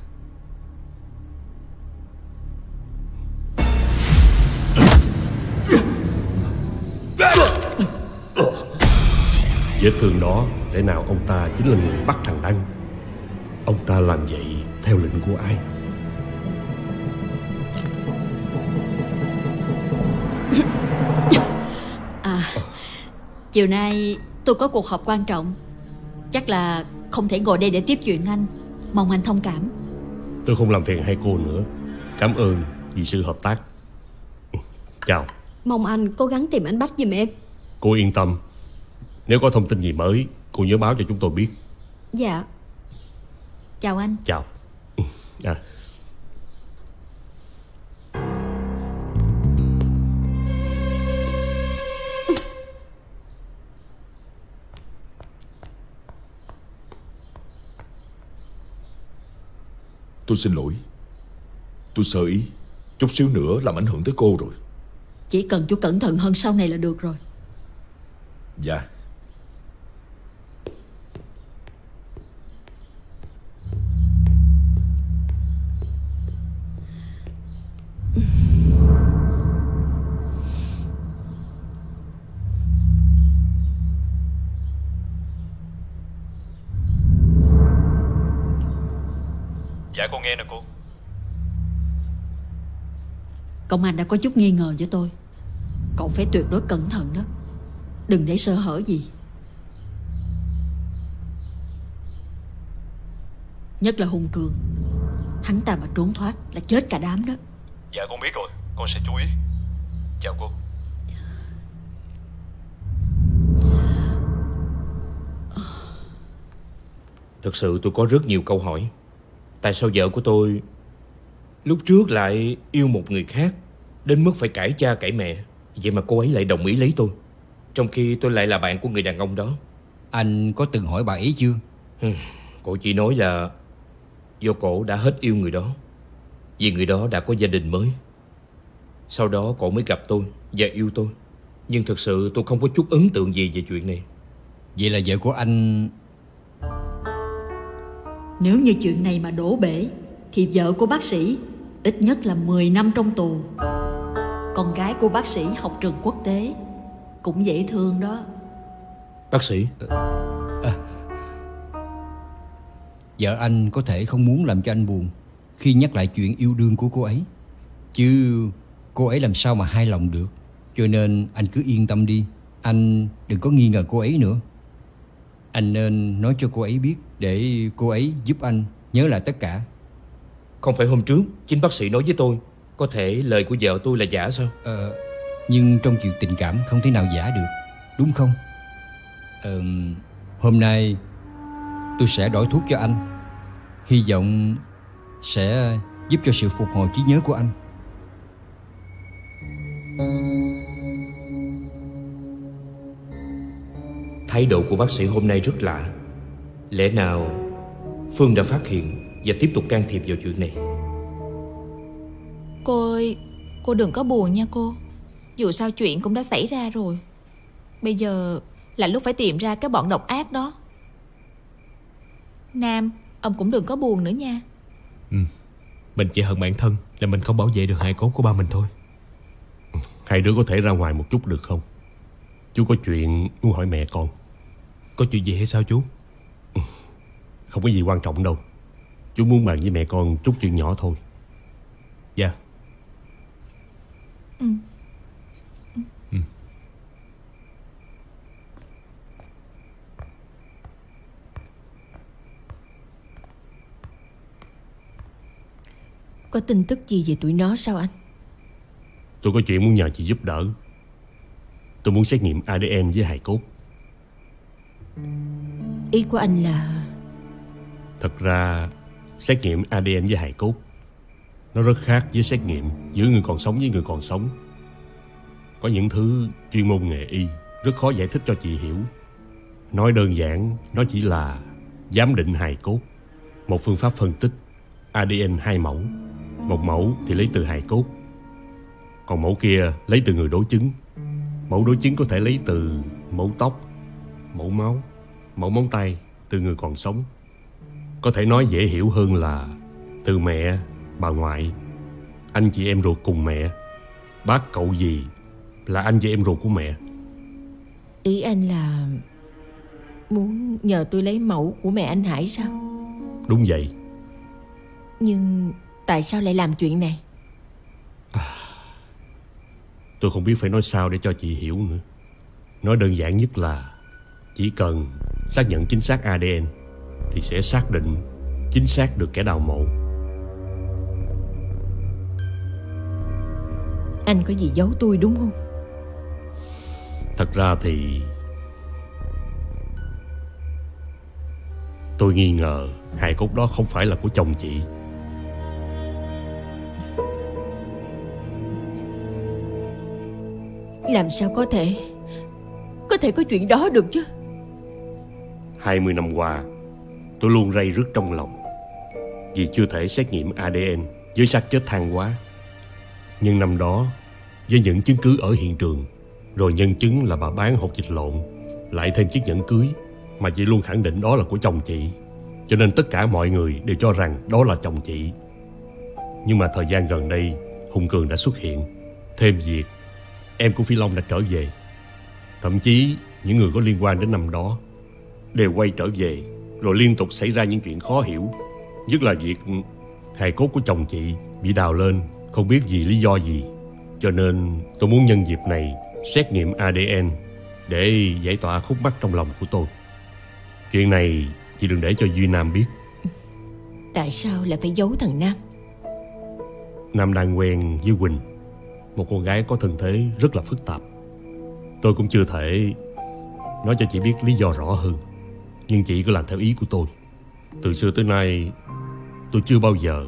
Vết thương đó Lẽ nào ông ta chính là người bắt thằng Đăng? Ông ta làm vậy theo lệnh của ai? À Chiều nay tôi có cuộc họp quan trọng. Chắc là không thể ngồi đây để tiếp chuyện anh. Mong anh thông cảm. Tôi không làm phiền hai cô nữa. Cảm ơn vì sự hợp tác. Chào. Mong anh cố gắng tìm anh Bách giùm em. Cô yên tâm Nếu có thông tin gì mới Cô nhớ báo cho chúng tôi biết. Dạ. Chào anh. Chào. À. Tôi xin lỗi. Tôi sơ ý. Chút xíu nữa làm ảnh hưởng tới cô rồi. Chỉ cần chú cẩn thận hơn sau này là được rồi. Dạ Dạ con nghe nè cô. Công anh đã có chút nghi ngờ với tôi. Cậu phải tuyệt đối cẩn thận đó. Đừng để sơ hở gì. Nhất là Hùng Cường. Hắn ta mà trốn thoát là chết cả đám đó. Dạ con biết rồi. Con sẽ chú ý. Chào cô. Thực sự tôi có rất nhiều câu hỏi Tại sao vợ của tôi Lúc trước lại yêu một người khác Đến mức phải cãi cha cãi mẹ? Vậy mà cô ấy lại đồng ý lấy tôi Trong khi tôi lại là bạn của người đàn ông đó. Anh có từng hỏi bà ấy chưa? Cô chỉ nói là Do cổ đã hết yêu người đó Vì người đó đã có gia đình mới. Sau đó cổ mới gặp tôi Và yêu tôi. Nhưng thực sự tôi không có chút ấn tượng gì về chuyện này. Vậy là vợ của anh nếu như chuyện này mà đổ bể, Thì vợ của bác sĩ Ít nhất là 10 năm trong tù. Con gái của bác sĩ học trường quốc tế, Cũng dễ thương đó. Bác sĩ ờ, à, Vợ anh có thể không muốn làm cho anh buồn Khi nhắc lại chuyện yêu đương của cô ấy, Chứ cô ấy làm sao mà hài lòng được. Cho nên anh cứ yên tâm đi, Anh đừng có nghi ngờ cô ấy nữa. Anh nên nói cho cô ấy biết để cô ấy giúp anh nhớ lại tất cả. Không phải hôm trước Chính bác sĩ nói với tôi Có thể lời của vợ tôi là giả sao? Ờ, nhưng trong chuyện tình cảm không thể nào giả được Đúng không? Ờ, hôm nay tôi sẽ đổi thuốc cho anh. Hy vọng sẽ giúp cho sự phục hồi trí nhớ của anh. Thái độ của bác sĩ hôm nay rất lạ Lẽ nào Phương đã phát hiện Và tiếp tục can thiệp vào chuyện này? Cô ơi Cô đừng có buồn nha cô. Dù sao chuyện cũng đã xảy ra rồi. Bây giờ là lúc phải tìm ra cái bọn độc ác đó. Nam Ông cũng đừng có buồn nữa nha. Mình chỉ hận bản thân Là mình không bảo vệ được hài cốt của ba mình thôi. Hai đứa có thể ra ngoài một chút được không? Chú có chuyện muốn hỏi mẹ con. Có chuyện gì hay sao chú Không có gì quan trọng đâu. Chú muốn bàn với mẹ con chút chuyện nhỏ thôi. Dạ. Ừ. Có tin tức gì về tụi nó sao anh? Tôi có chuyện muốn nhờ chị giúp đỡ. Tôi muốn xét nghiệm ADN với hài cốt. Ý của anh là Thật ra, Xét nghiệm ADN với hài cốt, Nó rất khác với xét nghiệm Giữa người còn sống với người còn sống. Có những thứ chuyên môn nghề y Rất khó giải thích cho chị hiểu. Nói đơn giản, Nó chỉ là giám định hài cốt, Một phương pháp phân tích ADN hai mẫu. Một mẫu thì lấy từ hài cốt, Còn mẫu kia lấy từ người đối chứng. Mẫu đối chứng có thể lấy từ mẫu tóc, Mẫu máu, Mẫu móng tay từ người còn sống. Có thể nói dễ hiểu hơn là Từ mẹ, bà ngoại. Anh chị em ruột cùng mẹ. Bác cậu gì Là anh chị em ruột của mẹ? Ý anh là Muốn nhờ tôi lấy mẫu của mẹ anh Hải sao? Đúng vậy. Nhưng tại sao lại làm chuyện này? Tôi không biết phải nói sao để cho chị hiểu nữa. Nói đơn giản nhất là Chỉ cần xác nhận chính xác ADN Thì sẽ xác định Chính xác được kẻ đào mộ. Anh có gì giấu tôi đúng không? Thật ra thì Tôi nghi ngờ hài cốt đó không phải là của chồng chị. Làm sao có thể? Có thể có chuyện đó được chứ? 20 năm qua Tôi luôn ray rứt trong lòng. Vì chưa thể xét nghiệm ADN Với xác chết than hóa Nhưng năm đó, Với những chứng cứ ở hiện trường, Rồi nhân chứng là bà bán hột dịch lộn, Lại thêm chiếc nhẫn cưới, Mà chị luôn khẳng định đó là của chồng chị. Cho nên tất cả mọi người đều cho rằng Đó là chồng chị. Nhưng mà thời gian gần đây Hùng Cường đã xuất hiện. Thêm việc, Em của Phi Long đã trở về. Thậm chí, những người có liên quan đến năm đó Đều quay trở về. Rồi liên tục xảy ra những chuyện khó hiểu. Nhất là việc hài cốt của chồng chị Bị đào lên Không biết vì lý do gì. Cho nên tôi muốn nhân dịp này Xét nghiệm ADN Để giải tỏa khúc mắc trong lòng của tôi. Chuyện này chị đừng để cho Duy Nam biết. Tại sao lại phải giấu thằng Nam? Nam đang quen với Quỳnh. Một cô gái có thân thế rất là phức tạp. Tôi cũng chưa thể Nói cho chị biết lý do rõ hơn Nhưng chị cứ làm theo ý của tôi. Từ xưa tới nay Tôi chưa bao giờ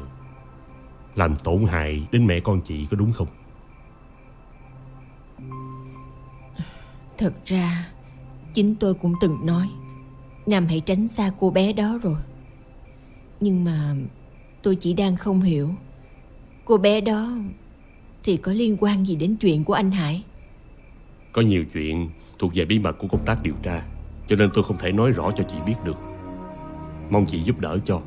Làm tổn hại đến mẹ con chị có đúng không? Thật ra Chính tôi cũng từng nói Nam hãy tránh xa cô bé đó rồi. Nhưng mà Tôi chỉ đang không hiểu Cô bé đó Thì có liên quan gì đến chuyện của anh Hải? Có nhiều chuyện thuộc về bí mật của công tác điều tra Cho nên tôi không thể nói rõ cho chị biết được. Mong chị giúp đỡ cho.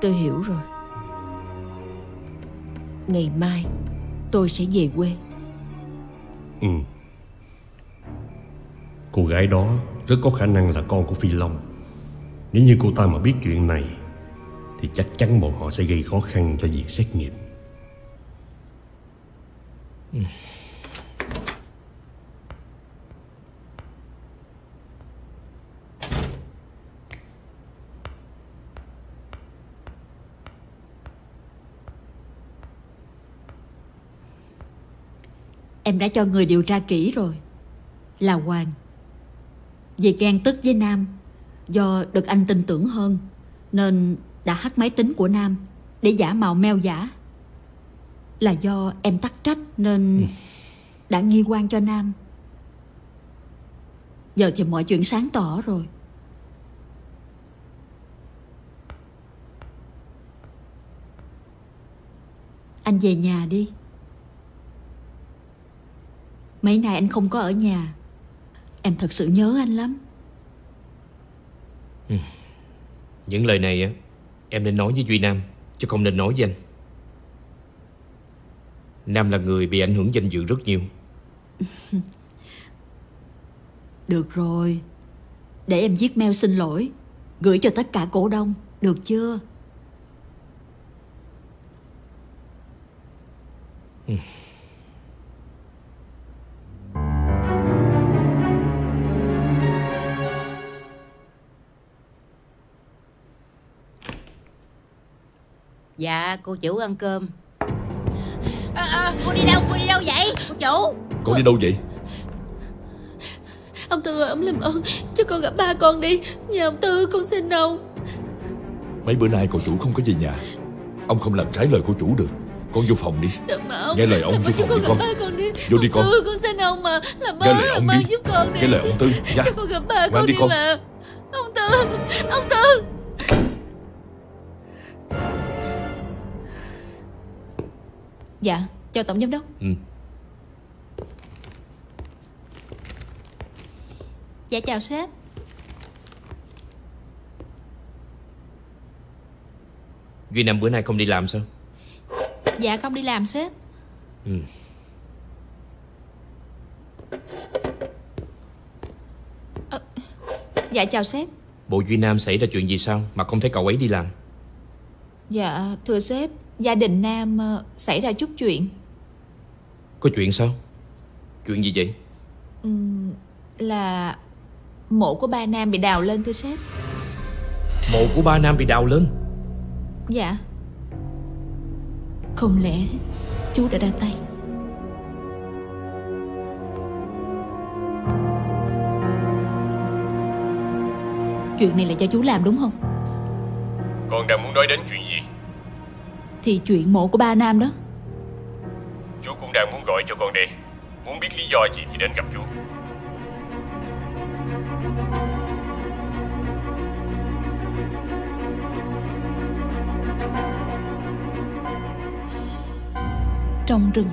Tôi hiểu rồi. Ngày mai Tôi sẽ về quê. Ừ. Cô gái đó rất có khả năng là con của Phi Long. Nếu như cô ta mà biết chuyện này Thì chắc chắn bọn họ sẽ gây khó khăn cho việc xét nghiệm. Ừ. Em đã cho người điều tra kỹ rồi. Là Hoàng. Vì ghen tức với Nam Do được anh tin tưởng hơn Nên đã hack máy tính của Nam Để giả mạo meo giả. Là do em tắc trách Nên đã nghi quan cho Nam. Giờ thì mọi chuyện sáng tỏ rồi. Anh về nhà đi Mấy nay anh không có ở nhà. Em thật sự nhớ anh lắm. Những lời này á Em nên nói với Duy Nam Chứ không nên nói với anh. Nam là người bị ảnh hưởng danh dự rất nhiều. Được rồi. Để em viết mail xin lỗi. Gửi cho tất cả cổ đông. Được chưa Dạ cô chủ ăn cơm. À, à, Cô đi đâu cô đi đâu vậy? Cô chủ. Con đi đâu vậy? Ông Tư ơi ông làm ơn Cho con gặp ba con đi. Nhà ông Tư con xin ông. Mấy bữa nay cậu chủ không có về nhà. Ông không làm trái lời cô chủ được. Con vô phòng đi. Mà ông Nghe lời ông vô phòng đi con. ba con đi. Vô đi Ông con. Tư con xin ông mà Làm Nghe ơn lời ông đi. giúp con đi. Nghe lời ông Tư. Dạ. Cho con gặp ba con đi đi con. mà. Ông Tư Ông Tư Dạ chào tổng giám đốc. Ừ. Dạ chào sếp. Duy Nam bữa nay không đi làm sao? Dạ không đi làm sếp. Ừ. Ờ, dạ chào sếp. Bộ Duy Nam xảy ra chuyện gì sao Mà không thấy cậu ấy đi làm? Dạ thưa sếp. Gia đình Nam ờ, xảy ra chút chuyện. Có chuyện sao? Chuyện gì vậy? Ừm, Là Mộ của ba Nam bị đào lên thưa sếp. Mộ của ba Nam bị đào lên? Dạ. Không lẽ chú đã ra tay? Chuyện này là do chú làm đúng không? Con đang muốn nói đến chuyện gì Thì chuyện mộ của ba Nam đó. Chú cũng đang muốn gọi cho con đây Muốn biết lý do gì thì đến gặp chú. Trong rừng.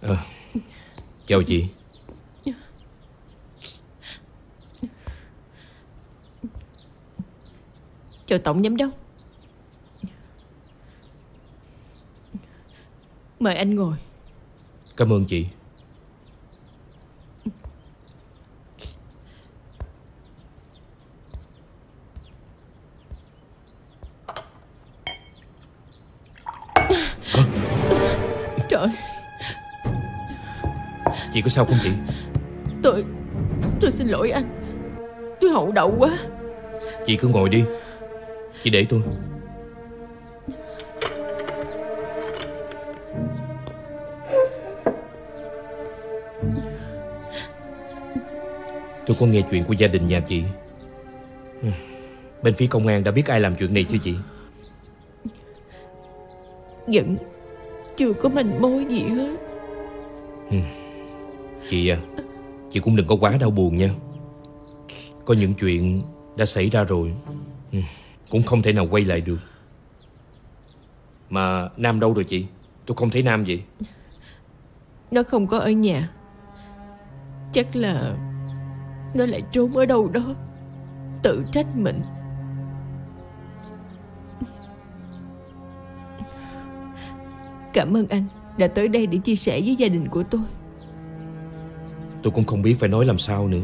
Ờ, Chào chị Chào Tổng Giám Đốc. Mời anh ngồi. Cảm ơn chị. Trời. Chị có sao không chị? Tôi Tôi xin lỗi anh. Tôi hậu đậu quá. Chị cứ ngồi đi Chị để tôi. Tôi có nghe chuyện của gia đình nhà chị. Bên phía công an đã biết ai làm chuyện này chưa chị? Vẫn Chưa có manh mối gì hết. Ừ. Chị à Chị cũng đừng có quá đau buồn nha. Có những chuyện đã xảy ra rồi. Ừ, Cũng không thể nào quay lại được. Mà Nam đâu rồi chị? Tôi không thấy Nam vậy. Nó không có ở nhà. Chắc là Nó lại trốn ở đâu đó. Tự trách mình. Cảm ơn anh Đã tới đây để chia sẻ với gia đình của tôi. Tôi cũng không biết phải nói làm sao nữa.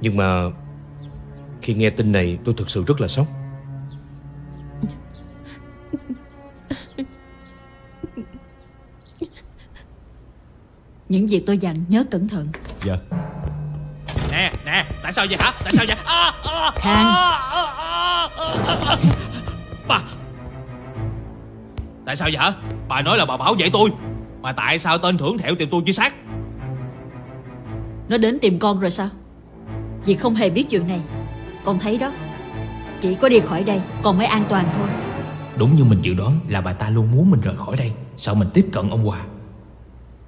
Nhưng mà Khi nghe tin này tôi thực sự rất là sốc. Những việc tôi dặn nhớ cẩn thận. Dạ. Nè nè Tại sao vậy hả? Tại sao vậy? À, à, Khang. à, à, à, à. Bà Tại sao vậy hả? Bà nói là bà bảo vệ tôi. Mà tại sao tên thưởng thẹo tìm tôi truy sát Nó đến tìm con rồi sao? Chị không hề biết chuyện này Con thấy đó. Chỉ có đi khỏi đây Còn mới an toàn thôi. Đúng như mình dự đoán là bà ta luôn muốn mình rời khỏi đây Sợ mình tiếp cận ông Hòa.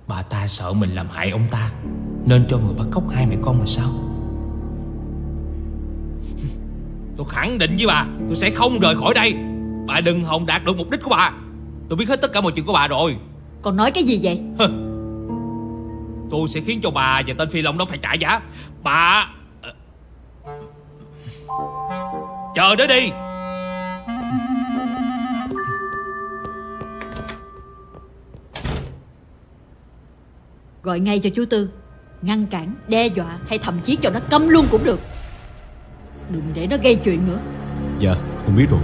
Bà ta sợ mình làm hại ông ta Nên cho người bắt cóc hai mẹ con mình sao? Tôi khẳng định với bà Tôi sẽ không rời khỏi đây. Bà đừng hòng đạt được mục đích của bà. Tôi biết hết tất cả mọi chuyện của bà rồi. Con nói cái gì vậy? Tôi sẽ khiến cho bà và tên Phi Long đó phải trả giá. Bà Chờ đó đi. Gọi ngay cho chú Tư Ngăn cản, đe dọa Hay thậm chí cho nó câm luôn cũng được. Đừng để nó gây chuyện nữa. Dạ con biết rồi.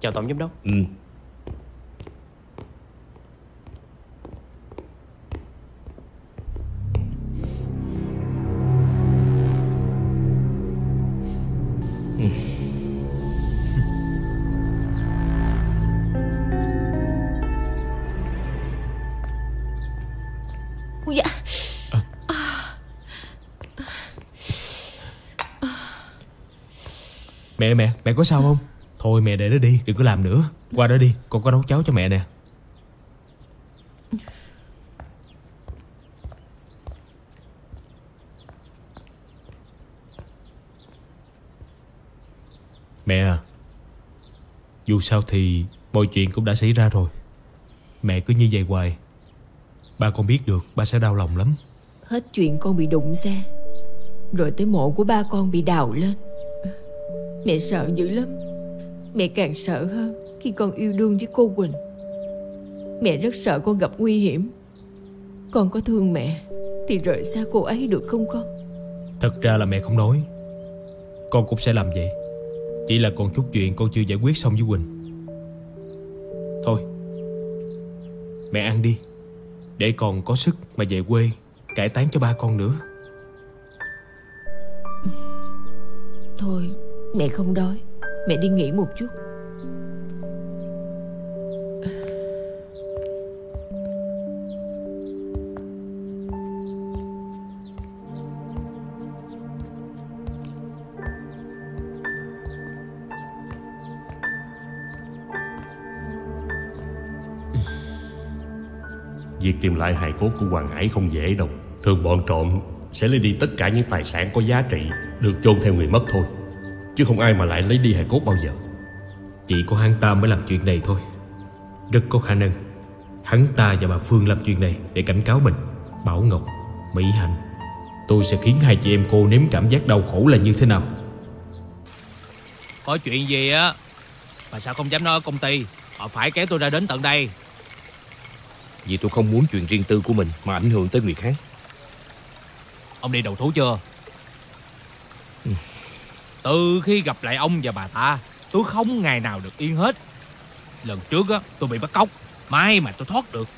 Chào Tổng Giám Đốc. Ừ Mẹ. Mẹ mẹ có sao không? Thôi mẹ để nó đi, đừng có làm nữa. Qua đó đi, con có nấu cháo cho mẹ nè. Mẹ à Dù sao thì Mọi chuyện cũng đã xảy ra rồi. Mẹ cứ như vậy hoài. Ba con biết được ba sẽ đau lòng lắm. Hết chuyện con bị đụng xe, Rồi tới mộ của ba con bị đào lên. Mẹ sợ dữ lắm. Mẹ càng sợ hơn Khi con yêu đương với cô Quỳnh. Mẹ rất sợ con gặp nguy hiểm. Con có thương mẹ Thì rời xa cô ấy được không con? Thật ra là mẹ không nói. Con cũng sẽ làm vậy. Chỉ là còn chút chuyện con chưa giải quyết xong với Quỳnh. Thôi Mẹ ăn đi. Để còn có sức mà về quê Cải tán cho ba con nữa. Thôi mẹ không đói. Mẹ đi nghỉ một chút. Việc tìm lại hài cốt của Hoàng Hải không dễ đâu. Thường bọn trộm sẽ lấy đi tất cả những tài sản có giá trị, Được chôn theo người mất thôi. Chứ không ai mà lại lấy đi hài cốt bao giờ. Chỉ có hắn ta mới làm chuyện này thôi. Rất có khả năng Hắn ta và bà Phương làm chuyện này Để cảnh cáo mình. Bảo Ngọc, Mỹ Hạnh Tôi sẽ khiến hai chị em cô nếm cảm giác đau khổ là như thế nào? Có chuyện gì á? Mà sao không dám nói ở công ty? Họ phải kéo tôi ra đến tận đây. Vì tôi không muốn chuyện riêng tư của mình Mà ảnh hưởng tới người khác. Ông đi đầu thú chưa Từ khi gặp lại ông và bà ta Tôi không ngày nào được yên hết. Lần trước á tôi bị bắt cóc May mà tôi thoát được.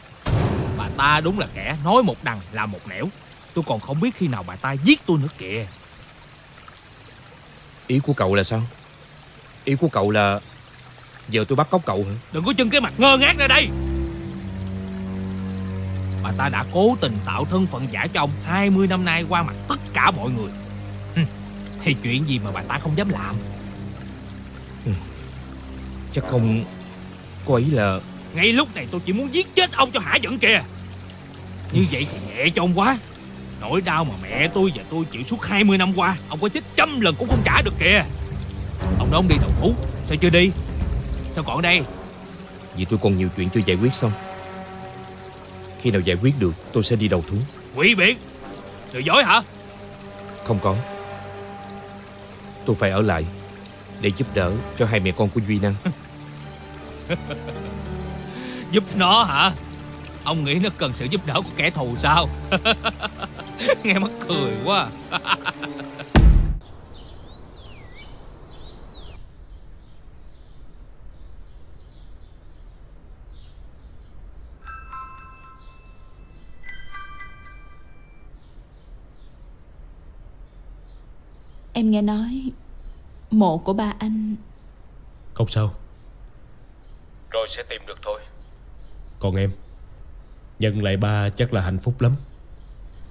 Bà ta đúng là kẻ nói một đằng làm một nẻo. Tôi còn không biết khi nào bà ta giết tôi nữa kìa. Ý của cậu là sao? Ý của cậu là Giờ tôi bắt cóc cậu hả? Đừng có chân cái mặt ngơ ngác ra đây. Bà ta đã cố tình tạo thân phận giả cho ông 20 năm nay qua mặt tất cả mọi người Thì chuyện gì mà bà ta không dám làm? Chắc không Cô ấy là Ngay lúc này tôi chỉ muốn giết chết ông cho hả giận kìa. Như vậy thì nhẹ cho ông quá. Nỗi đau mà mẹ tôi và tôi chịu suốt 20 năm qua Ông có chết trăm lần cũng không trả được kìa. Ông nói ông đi đầu thú Sao chưa đi? Sao còn ở đây? Vì tôi còn nhiều chuyện chưa giải quyết xong. Khi nào giải quyết được tôi sẽ đi đầu thú. Quỷ biệt. Lừa dối hả? Không có Tôi phải ở lại Để giúp đỡ cho hai mẹ con của Duy Năng. Giúp nó hả? Ông nghĩ nó cần sự giúp đỡ của kẻ thù sao? Nghe mắc cười quá. Em nghe nói Mộ của ba anh Không sao. Rồi sẽ tìm được thôi. Còn em Nhận lại ba chắc là hạnh phúc lắm.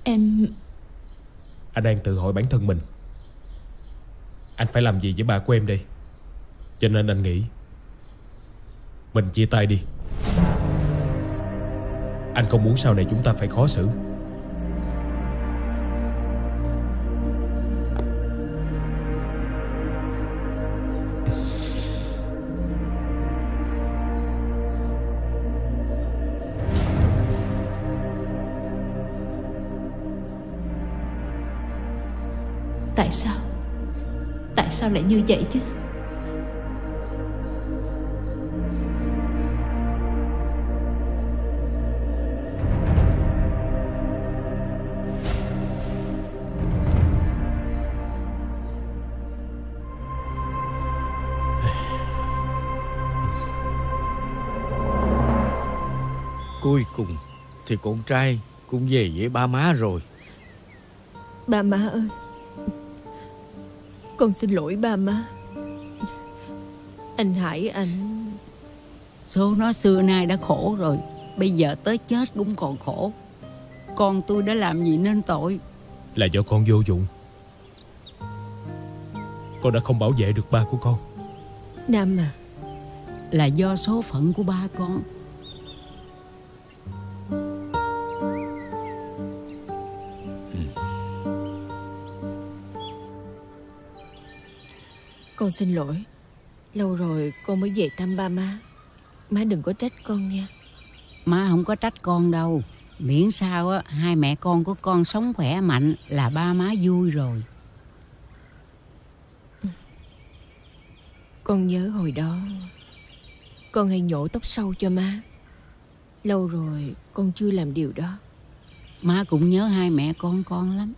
Em Anh đang tự hỏi bản thân mình. Anh phải làm gì với ba của em đây? Cho nên anh nghĩ Mình chia tay đi. Anh không muốn sau này chúng ta phải khó xử Tại sao? Tại sao lại như vậy chứ? Cuối cùng thì con trai cũng về với ba má rồi. Ba má ơi Con xin lỗi ba má. Anh Hải anh Số nó xưa nay đã khổ rồi Bây giờ tới chết cũng còn khổ. Con tôi đã làm gì nên tội? Là do con vô dụng. Con đã không bảo vệ được ba của con. Nam à. Là do số phận của ba con Con xin lỗi. Lâu rồi con mới về thăm ba má. Má đừng có trách con nha. Má không có trách con đâu. Miễn sao á, hai mẹ con của con sống khỏe mạnh là ba má vui rồi. Con nhớ hồi đó Con hay nhổ tóc sâu cho má. Lâu rồi con chưa làm điều đó. Má cũng nhớ hai mẹ con con lắm.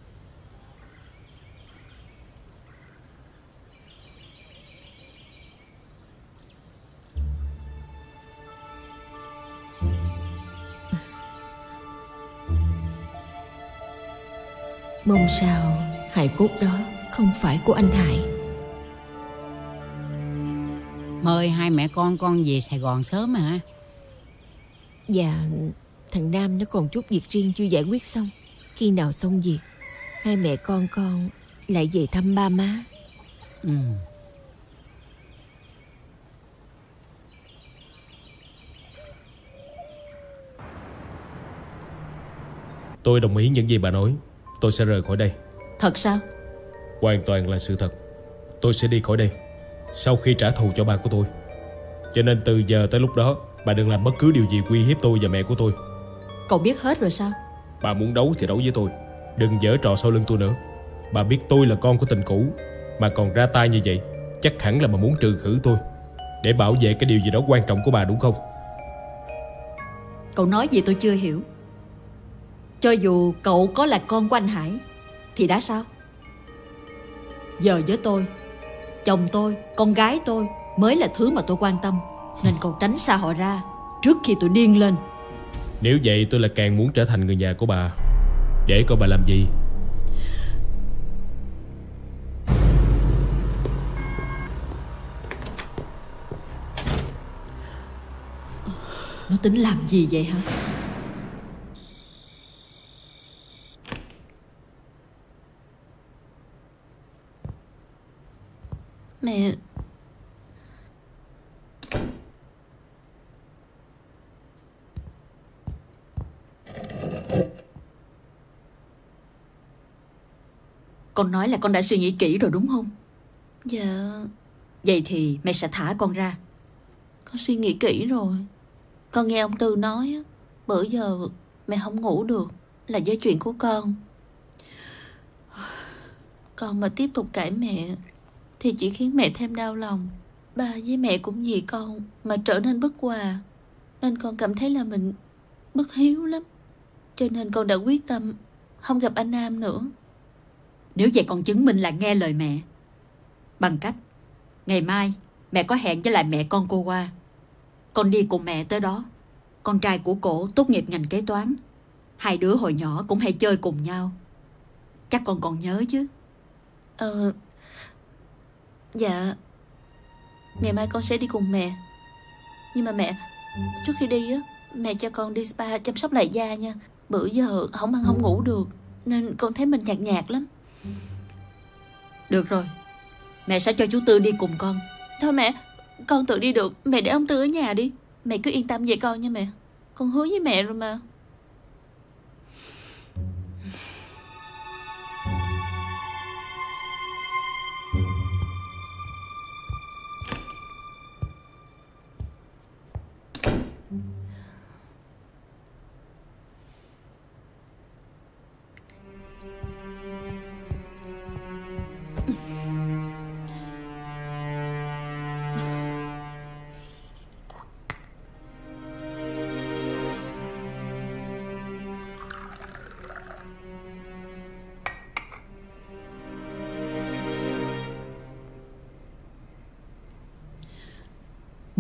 Mong sao hài cốt đó không phải của anh Hải. Mời hai mẹ con con về Sài Gòn sớm hả Dạ Thằng Nam nó còn chút việc riêng chưa giải quyết xong. Khi nào xong việc Hai mẹ con con lại về thăm ba má. Ừ. Tôi đồng ý những gì bà nói Tôi sẽ rời khỏi đây. Thật sao? Hoàn toàn là sự thật. Tôi sẽ đi khỏi đây Sau khi trả thù cho ba của tôi. Cho nên từ giờ tới lúc đó Bà đừng làm bất cứ điều gì uy hiếp tôi và mẹ của tôi. Cậu biết hết rồi sao? Bà muốn đấu thì đấu với tôi. Đừng dở trò sau lưng tôi nữa. Bà biết tôi là con của tình cũ Mà còn ra tay như vậy Chắc hẳn là bà muốn trừ khử tôi Để bảo vệ cái điều gì đó quan trọng của bà đúng không? Cậu nói gì tôi chưa hiểu Cho dù cậu có là con của anh Hải Thì đã sao? Giờ với tôi Chồng tôi, con gái tôi Mới là thứ mà tôi quan tâm. Nên cậu tránh xa họ ra Trước khi tôi điên lên. Nếu vậy tôi là càng muốn trở thành người nhà của bà. Để coi bà làm gì? Nó tính làm gì vậy hả Mẹ Con nói là con đã suy nghĩ kỹ rồi đúng không? Dạ. Vậy thì mẹ sẽ thả con ra. Con suy nghĩ kỹ rồi. Con nghe ông Tư nói á, Bữa giờ mẹ không ngủ được Là do chuyện của con. Con mà tiếp tục cãi mẹ Thì chỉ khiến mẹ thêm đau lòng. Ba với mẹ cũng vì con Mà trở nên bất hòa Nên con cảm thấy là mình bất hiếu lắm. Cho nên con đã quyết tâm Không gặp anh Nam nữa nếu vậy con chứng minh là nghe lời mẹ. Bằng cách, Ngày mai mẹ có hẹn với lại mẹ con cô qua Con đi cùng mẹ tới đó. Con trai của cổ tốt nghiệp ngành kế toán. Hai đứa hồi nhỏ cũng hay chơi cùng nhau. Chắc con còn nhớ chứ. Ờ Dạ. Ngày mai con sẽ đi cùng mẹ. Nhưng mà mẹ, Trước khi đi á, Mẹ cho con đi spa chăm sóc lại da nha. Bữa giờ không ăn, không ngủ được, Nên con thấy mình nhạt nhạt lắm. Được rồi, Mẹ sẽ cho chú Tư đi cùng con. Thôi mẹ, Con tự đi được. Mẹ để ông Tư ở nhà đi. Mẹ cứ yên tâm về con nha mẹ. Con hứa với mẹ rồi mà.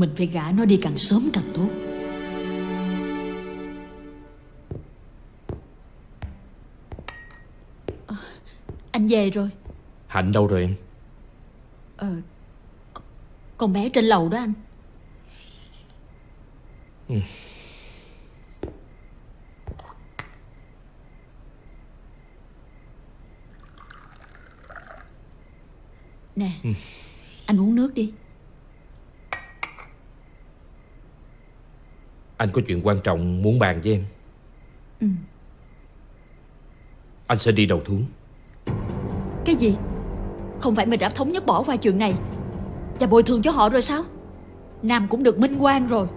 Mình phải gả nó đi càng sớm càng tốt. Ờ, Anh về rồi. Hạnh đâu rồi em? Ờ Con bé trên lầu đó anh. Ừ. Nè Ừ. Anh uống nước đi Anh có chuyện quan trọng muốn bàn với em? Ừ. Anh sẽ đi đầu thú. Cái gì? Không phải mình đã thống nhất bỏ qua chuyện này. Và bồi thường cho họ rồi sao? Nam cũng được minh quan rồi.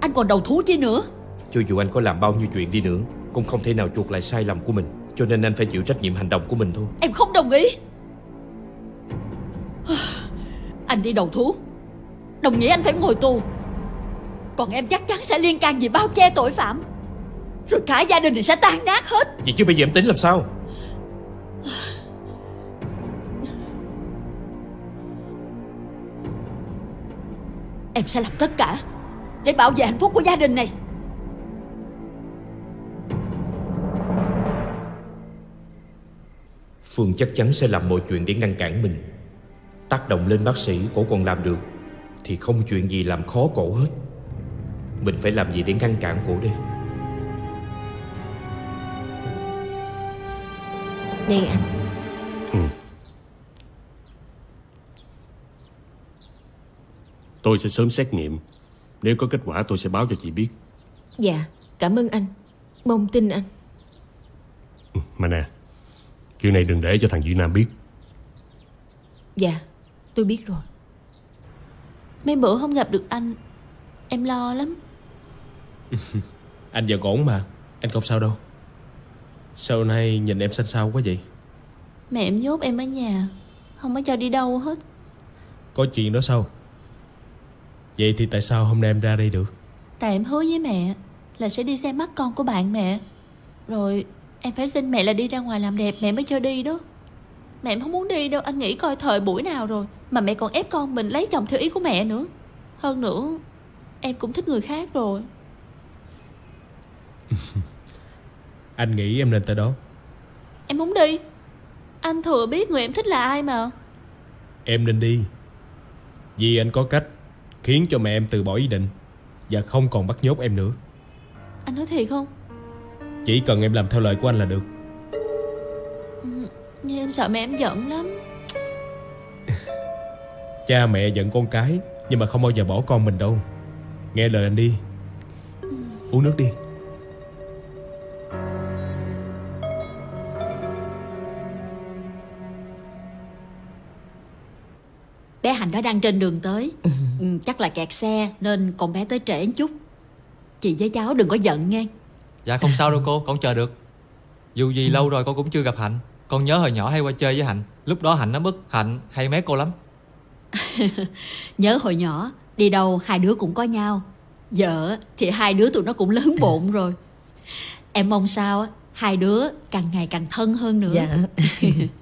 Anh còn đầu thú chi nữa. Cho dù anh có làm bao nhiêu chuyện đi nữa Cũng không thể nào chuộc lại sai lầm của mình. Cho nên anh phải chịu trách nhiệm hành động của mình thôi. Em không đồng ý. Anh đi đầu thú. Đồng nghĩa anh phải ngồi tù Còn em chắc chắn sẽ liên can gì bao che tội phạm. Rồi cả gia đình thì sẽ tan nát hết. Vậy chứ bây giờ em tính làm sao? Em sẽ làm tất cả Để bảo vệ hạnh phúc của gia đình này. Phương chắc chắn sẽ làm mọi chuyện để ngăn cản mình. Tác động lên bác sĩ cổ còn làm được Thì không chuyện gì làm khó cổ hết Mình phải làm gì để ngăn cản cổ đây? Nè anh Tôi sẽ sớm xét nghiệm. Nếu có kết quả tôi sẽ báo cho chị biết. Dạ cảm ơn anh. Mong tin anh. Mà nè Chuyện này đừng để cho thằng Duy Nam biết. Dạ tôi biết rồi. Mấy bữa không gặp được anh Em lo lắm Anh vẫn ổn mà Anh không sao đâu. Sao nay nhìn em xanh xao quá vậy? Mẹ em nhốt em ở nhà Không có cho đi đâu hết. Có chuyện đó sao? Vậy thì tại sao hôm nay em ra đây được? Tại em hứa với mẹ Là sẽ đi xem mắt con của bạn mẹ. Rồi em phải xin mẹ là đi ra ngoài làm đẹp Mẹ mới cho đi đó. Mẹ em không muốn đi đâu Anh nghĩ coi thời buổi nào rồi Mà mẹ còn ép con mình lấy chồng theo ý của mẹ nữa. Hơn nữa Em cũng thích người khác rồi Anh nghĩ em nên tới đó. Em muốn đi. Anh thừa biết người em thích là ai mà. Em nên đi. Vì anh có cách Khiến cho mẹ em từ bỏ ý định Và không còn bắt nhốt em nữa. Anh nói thiệt không? Chỉ cần em làm theo lời của anh là được. Ừ, Nhưng em sợ mẹ em giận lắm. Cha mẹ giận con cái Nhưng mà không bao giờ bỏ con mình đâu. Nghe lời anh đi. Uống nước đi Bé Hành đó đang trên đường tới. Ừ, Chắc là kẹt xe Nên con bé tới trễ chút. Chị với cháu đừng có giận nghe. Dạ không sao đâu cô, con chờ được. Dù gì lâu rồi con cũng chưa gặp Hạnh. Con nhớ hồi nhỏ hay qua chơi với Hạnh. Lúc đó Hạnh nó bức Hạnh hay mé cô lắm. Nhớ hồi nhỏ Đi đâu hai đứa cũng có nhau. Giờ thì hai đứa tụi nó cũng lớn bộn rồi. Em mong sao Hai đứa càng ngày càng thân hơn nữa. Dạ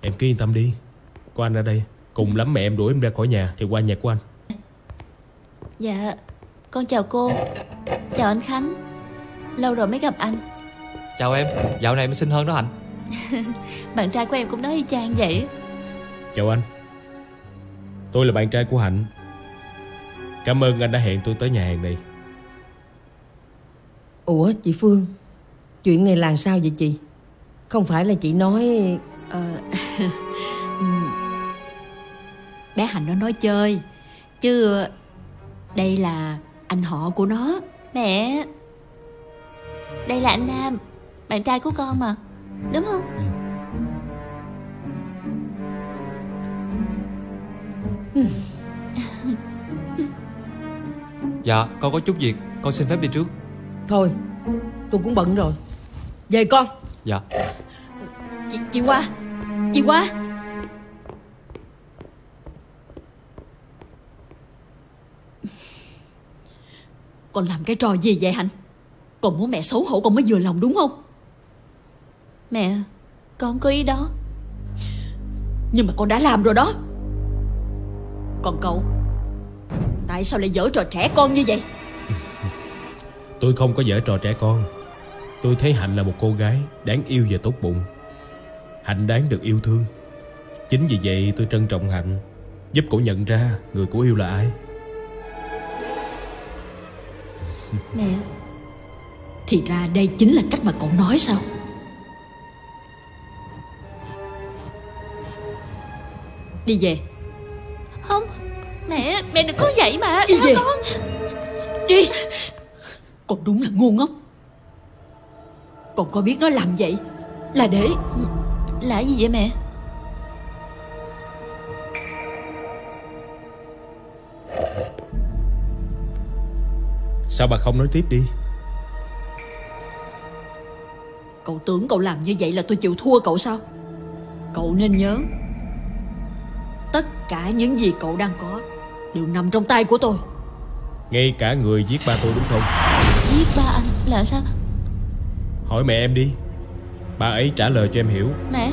Em cứ yên tâm đi. Có anh ở đây Cùng lắm mẹ em đuổi em ra khỏi nhà Thì qua nhà của anh. Dạ Con chào cô. Chào anh Khánh. Lâu rồi mới gặp anh. Chào em, dạo này mới xinh hơn đó Hạnh Bạn trai của em cũng nói y chang vậy. Chào anh. Tôi là bạn trai của Hạnh. Cảm ơn anh đã hẹn tôi tới nhà hàng này. Ủa chị Phương Chuyện này là sao vậy chị? Không phải là chị nói Ờ, bé Hạnh nó nói chơi Chứ đây là anh họ của nó. Mẹ Đây là anh Nam Bạn trai của con mà Đúng không? Dạ, con có chút việc Con xin phép đi trước. Thôi tôi cũng bận rồi. Về con. Dạ. Chị, chị qua Chị qua Con làm cái trò gì vậy Hạnh? Con muốn mẹ xấu hổ con mới vừa lòng đúng không? Mẹ Con có ý đó. Nhưng mà con đã làm rồi đó. Còn cậu Tại sao lại dở trò trẻ con như vậy? Tôi không có dở trò trẻ con. Tôi thấy Hạnh là một cô gái Đáng yêu và tốt bụng Hạnh đáng được yêu thương. Chính vì vậy tôi trân trọng Hạnh Giúp cổ nhận ra người cô yêu là ai. Mẹ Thì ra đây chính là cách mà cậu nói sao? Đi về. Không Mẹ Mẹ đừng có vậy mà. Đi Tha về. con. Đi. Con đúng là ngu ngốc. Con có biết nó làm vậy Là để Là gì vậy mẹ? Sao bà không nói tiếp đi? Cậu tưởng cậu làm như vậy là tôi chịu thua cậu sao? Cậu nên nhớ Tất cả những gì cậu đang có Đều nằm trong tay của tôi. Ngay cả người giết ba tôi đúng không? Giết ba anh là sao? Hỏi mẹ em đi Bà ấy trả lời cho em hiểu. Mẹ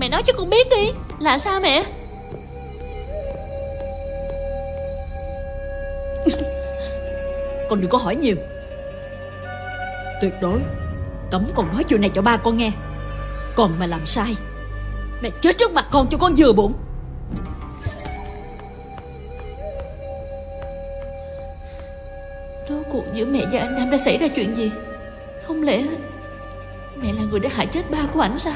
Mẹ nói cho con biết đi Là sao mẹ? Con đừng có hỏi nhiều. Tuyệt đối Cấm con nói chuyện này cho ba con nghe. Con mà làm sai Mẹ chết trước mặt con cho con vừa bụng. Rốt cuộc giữa mẹ và anh Nam đã xảy ra chuyện gì? Không lẽ Mẹ là người đã hại chết ba của ảnh sao?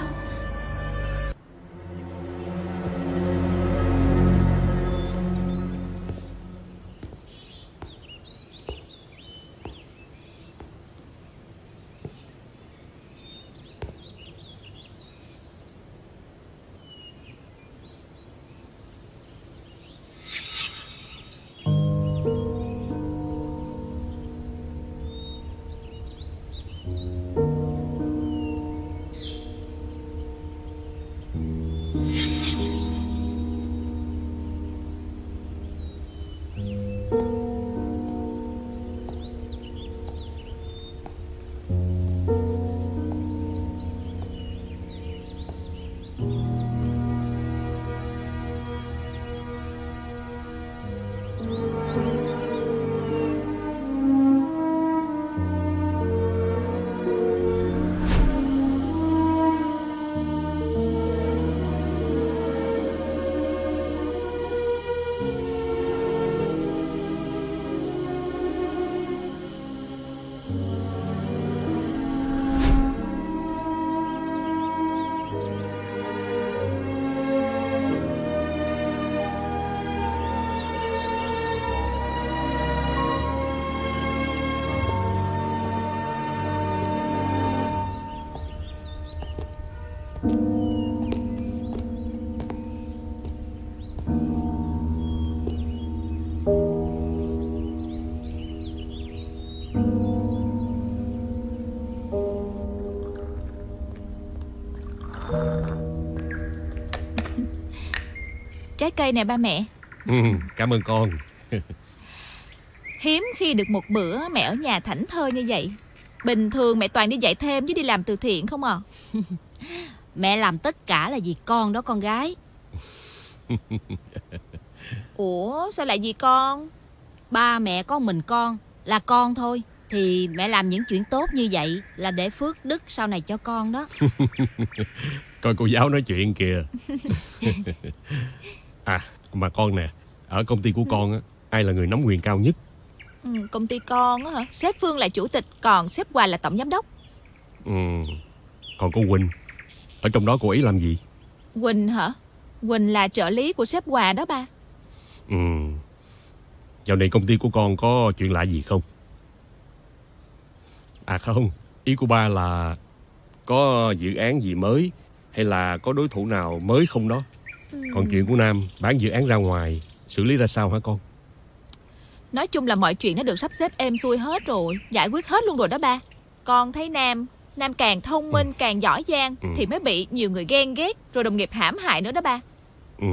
Trái cây nè ba mẹ. Ừ, Cảm ơn con. Hiếm khi được một bữa mẹ ở nhà thảnh thơi như vậy. Bình thường mẹ toàn đi dạy thêm với đi làm từ thiện không à? Mẹ làm tất cả là vì con đó con gái. Ủa sao lại vì con? Ba mẹ có mình con Là con thôi Thì mẹ làm những chuyện tốt như vậy Là để phước đức sau này cho con đó. Coi cô giáo nói chuyện kìa À mà con nè Ở công ty của con á Ai là người nắm quyền cao nhất? Ừ, Công ty con á hả? Sếp Phương là chủ tịch Còn sếp Hoài là tổng giám đốc. Ừ. Còn cô Quỳnh Ở trong đó cô ấy làm gì? Quỳnh hả? Quỳnh là trợ lý của sếp Hòa đó ba. Ừ Dạo này công ty của con có chuyện lạ gì không? À không Ý của ba là Có dự án gì mới Hay là có đối thủ nào mới không đó Còn chuyện của Nam Bán dự án ra ngoài Xử lý ra sao hả con? Nói chung là mọi chuyện nó được sắp xếp êm xuôi hết rồi Giải quyết hết luôn rồi đó ba. Con thấy Nam Nam càng thông minh càng giỏi giang Ừ. Thì mới bị nhiều người ghen ghét Rồi đồng nghiệp hãm hại nữa đó ba. Ừ.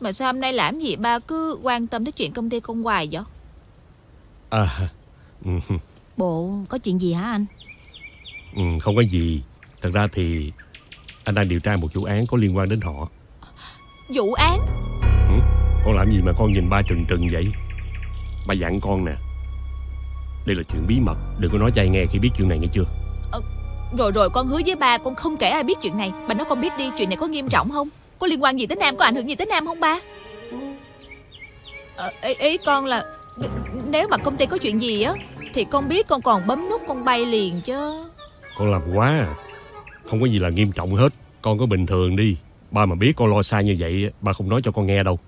Mà sao hôm nay làm gì ba cứ quan tâm tới chuyện công ty con hoài vậy? À. Ừ, Bộ có chuyện gì hả anh? Ừ, Không có gì. Thật ra thì Anh đang điều tra một vụ án có liên quan đến họ. Vụ án? Con làm gì mà con nhìn ba trừng trừng vậy? Ba dặn con nè. Đây là chuyện bí mật Đừng có nói cho ai nghe khi biết chuyện này nghe chưa? Rồi rồi con hứa với ba con không kể ai biết chuyện này. Bà nói con biết đi chuyện này có nghiêm trọng không? Có liên quan gì tới Nam Có ảnh hưởng gì tới Nam không ba? Ờ, ý, ý con là Nếu mà công ty có chuyện gì á Thì con biết con còn bấm nút con bay liền chứ. Con làm quá à Không có gì là nghiêm trọng hết. Con có bình thường đi. Ba mà biết con lo xa như vậy Ba không nói cho con nghe đâu.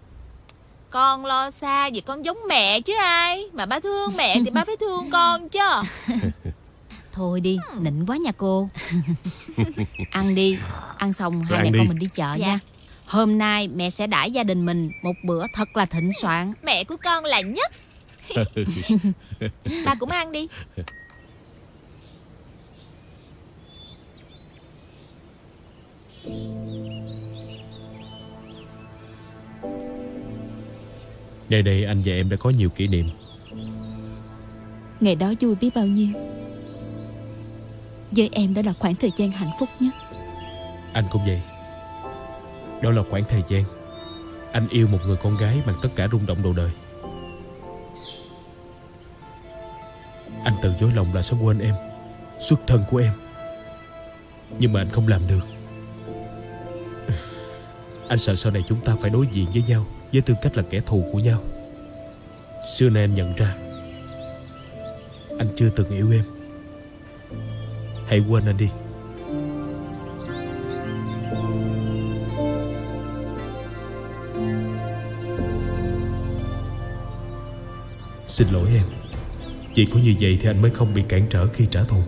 Con lo xa vì con giống mẹ chứ ai? Mà ba thương mẹ thì ba phải thương con chứ. Thôi đi nịnh quá nha cô. Ăn đi Ăn xong hai ăn mẹ đi. con mình đi chợ Dạ. nha Hôm nay mẹ sẽ đãi gia đình mình Một bữa thật là thịnh soạn. Mẹ của con là nhất. Ba cũng ăn đi Nơi đây anh và em đã có nhiều kỷ niệm. Ngày đó vui biết bao nhiêu. Với em đó là khoảng thời gian hạnh phúc nhất. Anh cũng vậy. Đó là khoảng thời gian Anh yêu một người con gái bằng tất cả rung động đầu đời. Anh tự dối lòng là sẽ quên em Xuất thân của em. Nhưng mà anh không làm được anh sợ sau này chúng ta phải đối diện với nhau Với tư cách là kẻ thù của nhau. Xưa nay anh nhận ra, Anh chưa từng yêu em. Hãy quên anh đi. Xin lỗi em. Chỉ có như vậy thì anh mới không bị cản trở khi trả thù.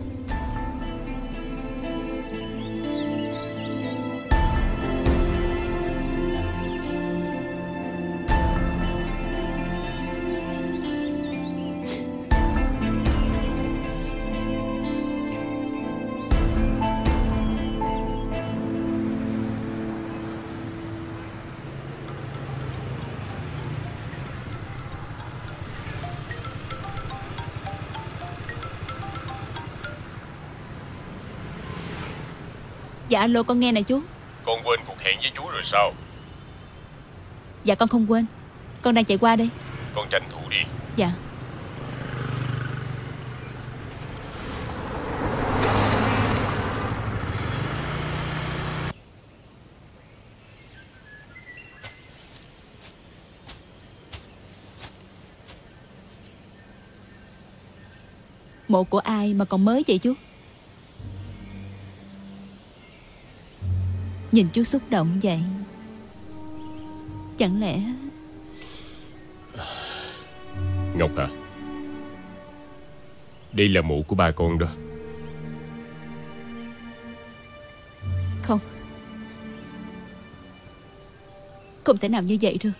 Alo con nghe nè chú. Con quên cuộc hẹn với chú rồi sao? Dạ con không quên. Con đang chạy qua đây. Con tranh thủ đi. Dạ. Mộ của ai mà còn mới vậy chú Nhìn chú xúc động vậy. Chẳng lẽ Ngọc à Đây là mộ của ba con đó. Không. Không thể nào như vậy được.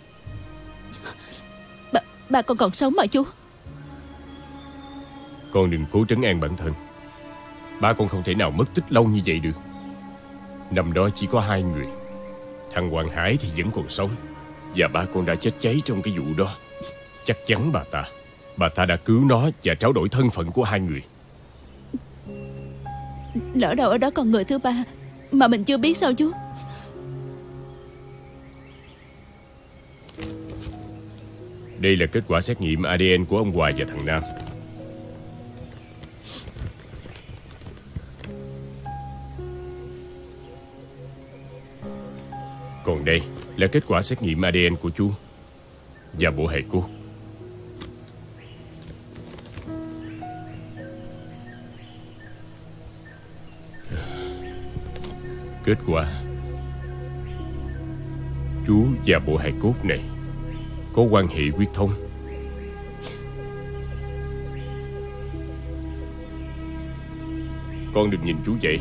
Bà, bà con còn sống mà chú. Con đừng cố trấn an bản thân. Ba con không thể nào mất tích lâu như vậy được Năm đó chỉ có hai người. Thằng Hoàng Hải thì vẫn còn sống. Và ba con đã chết cháy trong cái vụ đó. Chắc chắn bà ta. Bà ta đã cứu nó và trao đổi thân phận của hai người. Lỡ đâu ở đó còn người thứ ba Mà mình chưa biết sao chú? Đây là kết quả xét nghiệm ADN của ông Hoài và thằng Nam Còn đây là kết quả xét nghiệm ADN của chú Và bộ hài cốt Kết quả. Chú và bộ hài cốt này Có quan hệ huyết thống. Con đừng nhìn chú vậy.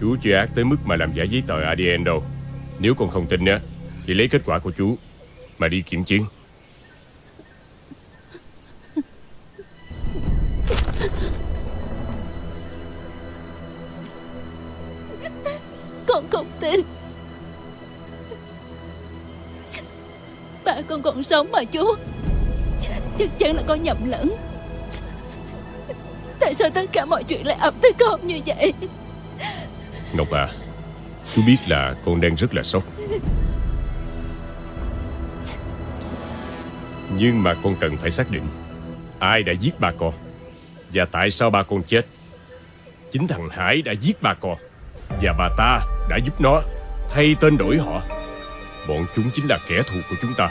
Chú chưa ác tới mức mà làm giả giấy tờ ADN đâu. Nếu con không tin á Thì lấy kết quả của chú Mà đi kiểm chứng Con không tin. Ba con còn sống mà chú. Chắc chắn là con nhầm lẫn. Tại sao tất cả mọi chuyện lại ập tới con như vậy? Ngọc à Chú biết là con đang rất là sốc. Nhưng mà con cần phải xác định, Ai đã giết ba con Và tại sao ba con chết. Chính thằng Hải đã giết ba con Và bà ta đã giúp nó Thay tên đổi họ. Bọn chúng chính là kẻ thù của chúng ta.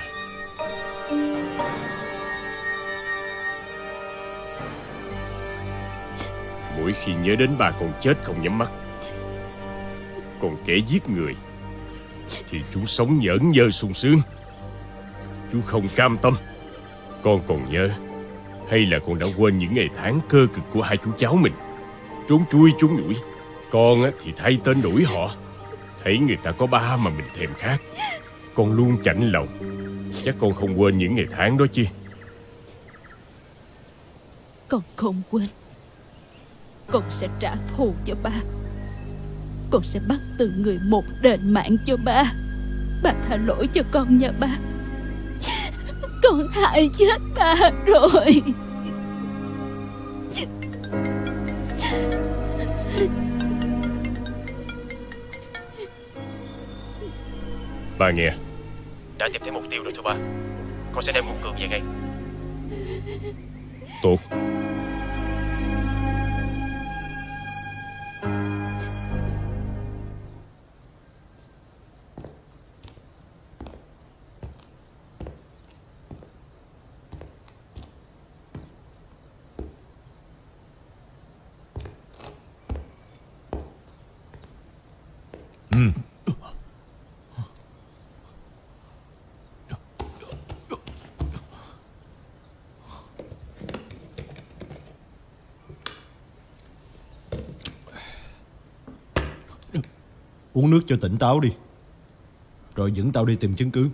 Mỗi khi nhớ đến ba con chết không nhắm mắt còn kẻ giết người, Thì chú sống nhẫn nhơ sung sướng. Chú không cam tâm, Con còn nhớ, Hay là con đã quên những ngày tháng cơ cực của hai chú cháu mình. Trốn chui trốn nhủi, Con thì thay tên đuổi họ. Thấy người ta có ba mà mình thèm khát Con luôn chạnh lòng. Chắc con không quên những ngày tháng đó chứ Con không quên. Con sẽ trả thù cho ba. Con sẽ bắt từng người một đền mạng cho ba. Ba tha lỗi cho con nha ba. Con hại chết ba rồi. Ba nghe. Đã tìm thấy mục tiêu rồi thưa ba. Con sẽ đem hùng cường về ngay. Tốt Uống nước cho tỉnh táo đi. Rồi dẫn tao đi tìm chứng cứ.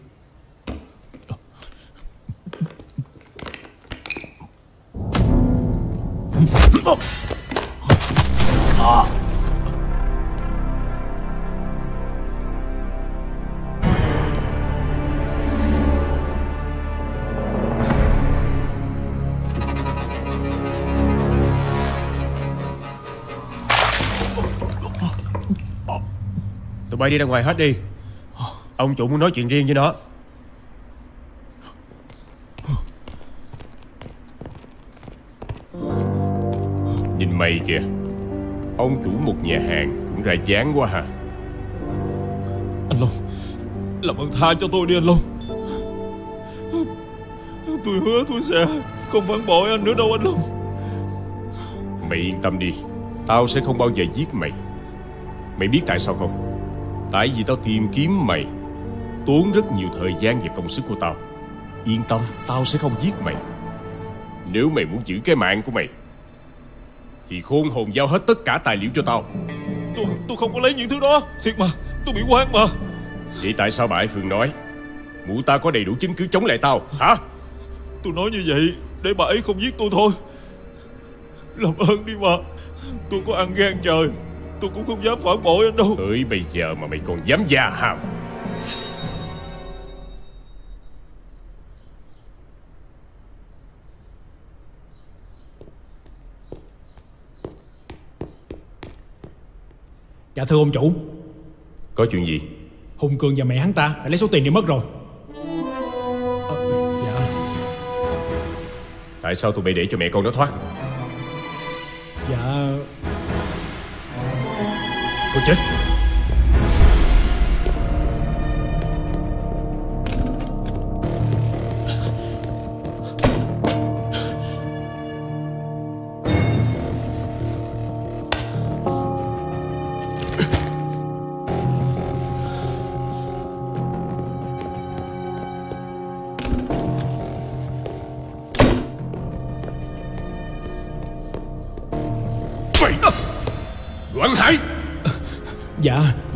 Bay đi ra ngoài hết đi. Ông chủ muốn nói chuyện riêng với nó. Nhìn mày kìa. Ông chủ một nhà hàng Cũng ra dáng quá hả Anh Long Làm ơn tha cho tôi đi anh Long. Tôi hứa tôi sẽ Không phản bội anh nữa đâu anh Long. Mày yên tâm đi. Tao sẽ không bao giờ giết mày. Mày biết tại sao không Tại vì tao tìm kiếm mày Tốn rất nhiều thời gian và công sức của tao. Yên tâm Tao sẽ không giết mày. Nếu mày muốn giữ cái mạng của mày Thì khôn hồn giao hết tất cả tài liệu cho tao. Tôi tôi không có lấy những thứ đó. Thiệt mà tôi bị quan mà. Vậy tại sao bà Ái Phương nói Mụ ta có đầy đủ chứng cứ chống lại tao Hả? Tôi nói như vậy Để bà ấy không giết tôi thôi. Làm ơn đi mà. Tôi có ăn gan trời Tôi cũng không dám phản bội anh đâu. Tới bây giờ mà mày còn dám gia hàm Dạ thưa ông chủ. Có chuyện gì? Hùng Cường và mẹ hắn ta đã lấy số tiền đi mất rồi. Dạ. Tại sao tụi bay để cho mẹ con nó thoát? Dạ chết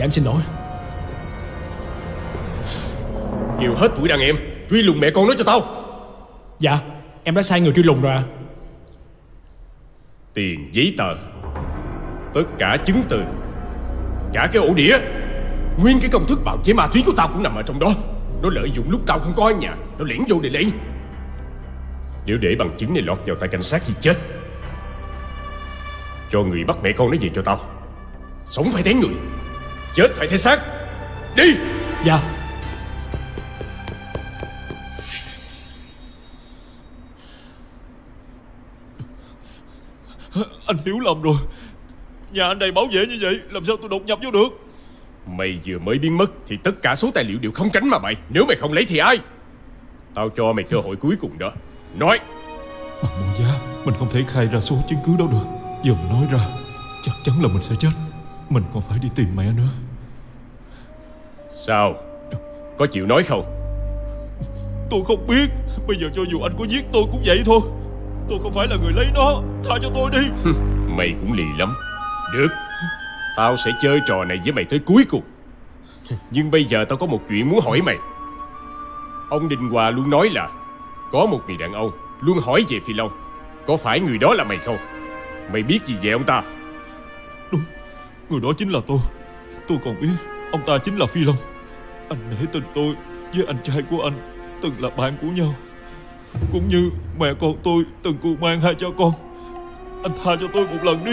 Em xin lỗi. Kêu hết tuổi đàn em Truy lùng mẹ con nó cho tao. Dạ Em đã sai người truy lùng rồi à Tiền giấy tờ Tất cả chứng từ Cả cái ổ đĩa Nguyên cái công thức bào chế ma túy của tao cũng nằm ở trong đó. Nó lợi dụng lúc tao không có ở nhà Nó lẻn vô để lấy. Nếu để bằng chứng này lọt vào tay cảnh sát thì chết. Cho người bắt mẹ con nó về cho tao. Sống phải thấy người Chết phải thấy xác. Đi. Dạ. Anh hiểu lầm rồi. Nhà anh đầy bảo vệ như vậy Làm sao tôi đột nhập vô được? Mày vừa mới biến mất Thì tất cả số tài liệu đều không tránh mà mày. Nếu mày không lấy thì ai? Tao cho mày cơ hội cuối cùng đó. Nói. Bằng mọi giá Mình không thể khai ra số chứng cứ đó được. Giờ mà nói ra Chắc chắn là mình sẽ chết Mình còn phải đi tìm mẹ nữa. Sao? Có chịu nói không? Tôi không biết. Bây giờ cho dù anh có giết tôi cũng vậy thôi. Tôi không phải là người lấy nó. Tha cho tôi đi. Mày cũng lì lắm. Được. Tao sẽ chơi trò này với mày tới cuối cùng. Nhưng bây giờ tao có một chuyện muốn hỏi mày. Ông Đình Hòa luôn nói là Có một người đàn ông Luôn hỏi về Phi Long. Có phải người đó là mày không? Mày biết gì về ông ta Người đó chính là tôi. Tôi còn biết, Ông ta chính là Phi Long. Anh nể tình tôi Với anh trai của anh Từng là bạn của nhau. Cũng như mẹ con tôi từng cưu mang hai cha con. Anh tha cho tôi một lần đi.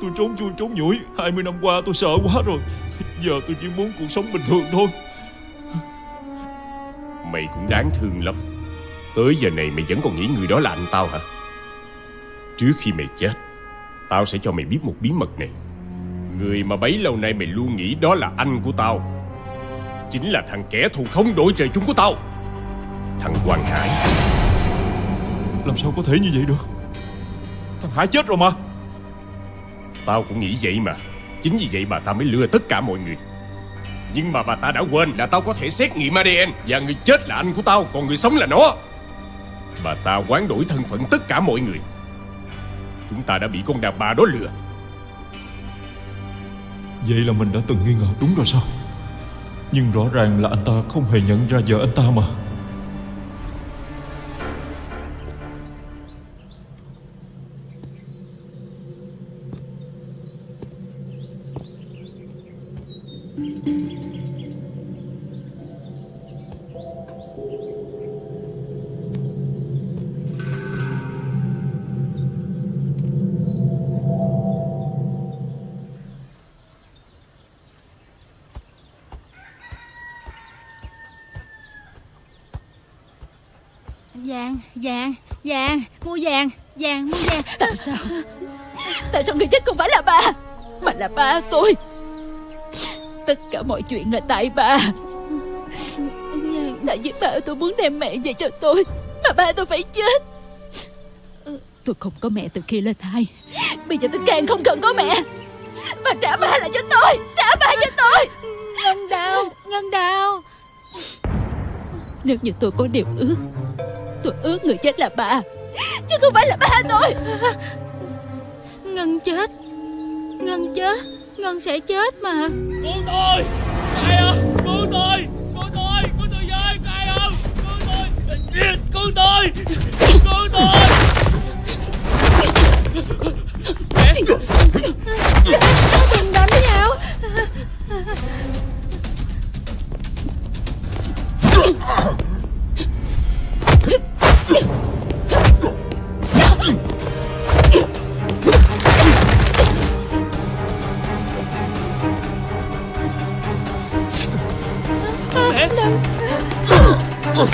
Tôi trốn chui trốn nhủi. 20 năm qua tôi sợ quá rồi. Giờ tôi chỉ muốn cuộc sống bình thường thôi. Mày cũng đáng thương lắm. Tới giờ này mày vẫn còn nghĩ người đó là anh tao hả? Trước khi mày chết, Tao sẽ cho mày biết một bí mật này. Người mà bấy lâu nay mày luôn nghĩ đó là anh của tao. Chính là thằng kẻ thù không đổi trời chung của tao. Thằng Hoàng Hải. Làm sao có thể như vậy được? Thằng Hải chết rồi mà. Tao cũng nghĩ vậy mà. Chính vì vậy bà ta mới lừa tất cả mọi người. Nhưng mà bà ta đã quên là tao có thể xét nghiệm ADN Và người chết là anh của tao Còn người sống là nó. Bà ta quán đổi thân phận tất cả mọi người. Chúng ta đã bị con đàn bà đó lừa Vậy là mình đã từng nghi ngờ đúng rồi sao? Nhưng rõ ràng là anh ta không hề nhận ra vợ anh ta mà. Chuyện là tại ba Đã với ba tôi muốn đem mẹ về cho tôi Mà ba tôi phải chết. Tôi không có mẹ từ khi lên thai Bây giờ tôi càng không cần có mẹ. Bà trả ba lại cho tôi Trả ba cho tôi. Ngân đào, ngân đào. Nếu như tôi có điều ước Tôi ước người chết là ba Chứ không phải là ba tôi. Ngân chết. Ngân chết. Ngân sẽ chết mà. Cứu tôi Cứu tôi Cứu tôi Cứu tôi với Ai không Cứu tôi Cứu tôi Cứu tôi Đừng đánh nhau Công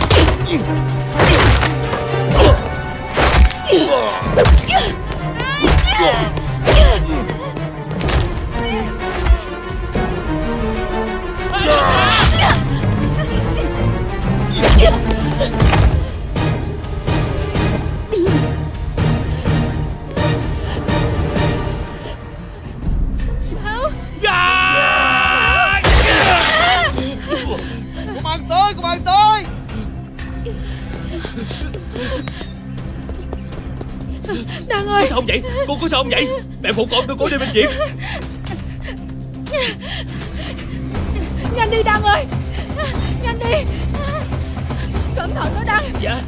Đăng ơi. Có sao không vậy? Cô có sao không vậy? Mẹ phụ con tôi cô đi bệnh viện Nhanh đi Đăng ơi. Nhanh đi. Cẩn thận đó Đăng. Dạ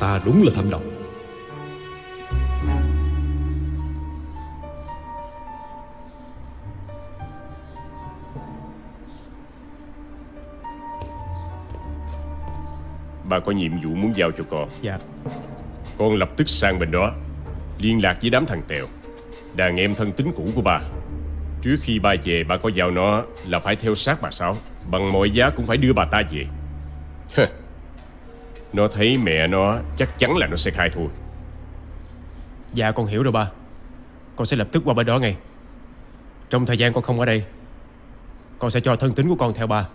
ta đúng là thâm độc. Bà có nhiệm vụ muốn giao cho con. Dạ. Con lập tức sang bên đó Liên lạc với đám thằng Tèo Đàn em thân tín cũ của bà Trước khi ba về bà có giao nó Là phải theo sát bà Sáu Bằng mọi giá cũng phải đưa bà ta về. Nó thấy mẹ nó Chắc chắn là nó sẽ khai thôi Dạ con hiểu rồi ba. Con sẽ lập tức qua bên đó ngay. Trong thời gian con không ở đây Con sẽ cho thân tín của con theo ba.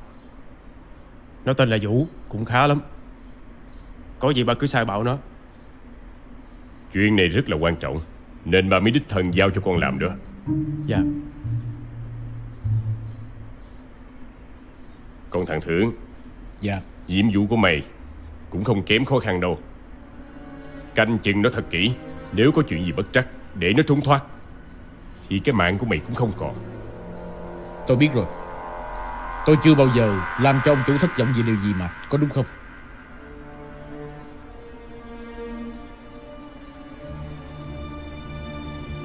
Nó tên là Vũ Cũng khá lắm. Có gì ba cứ sai bảo nó. Chuyện này rất là quan trọng Nên bà mới đích thân giao cho con làm đó. Dạ. Còn thằng Thưởng Dạ. Nhiệm vụ của mày Cũng không kém khó khăn đâu. Canh chừng nó thật kỹ Nếu có chuyện gì bất trắc Để nó trốn thoát Thì cái mạng của mày cũng không còn. Tôi biết rồi. Tôi chưa bao giờ làm cho ông chủ thất vọng vì điều gì mà Có đúng không?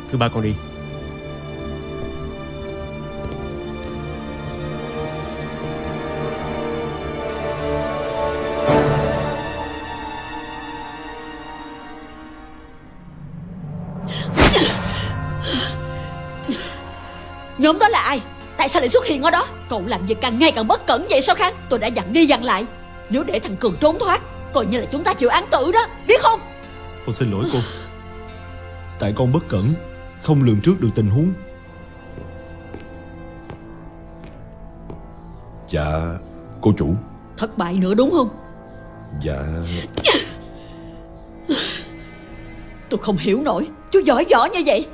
Thứ ba con đi Tại sao lại xuất hiện ở đó? Cậu làm việc càng ngày càng bất cẩn vậy sao Khang? Tôi đã dặn đi dặn lại. Nếu để thằng Cường trốn thoát Coi như là chúng ta chịu án tử đó. Biết không? Con xin lỗi cô. Tại con bất cẩn Không lường trước được tình huống. Dạ Cô chủ. Thất bại nữa đúng không? Dạ. Tôi không hiểu nổi. Chú giỏi giỏi như vậy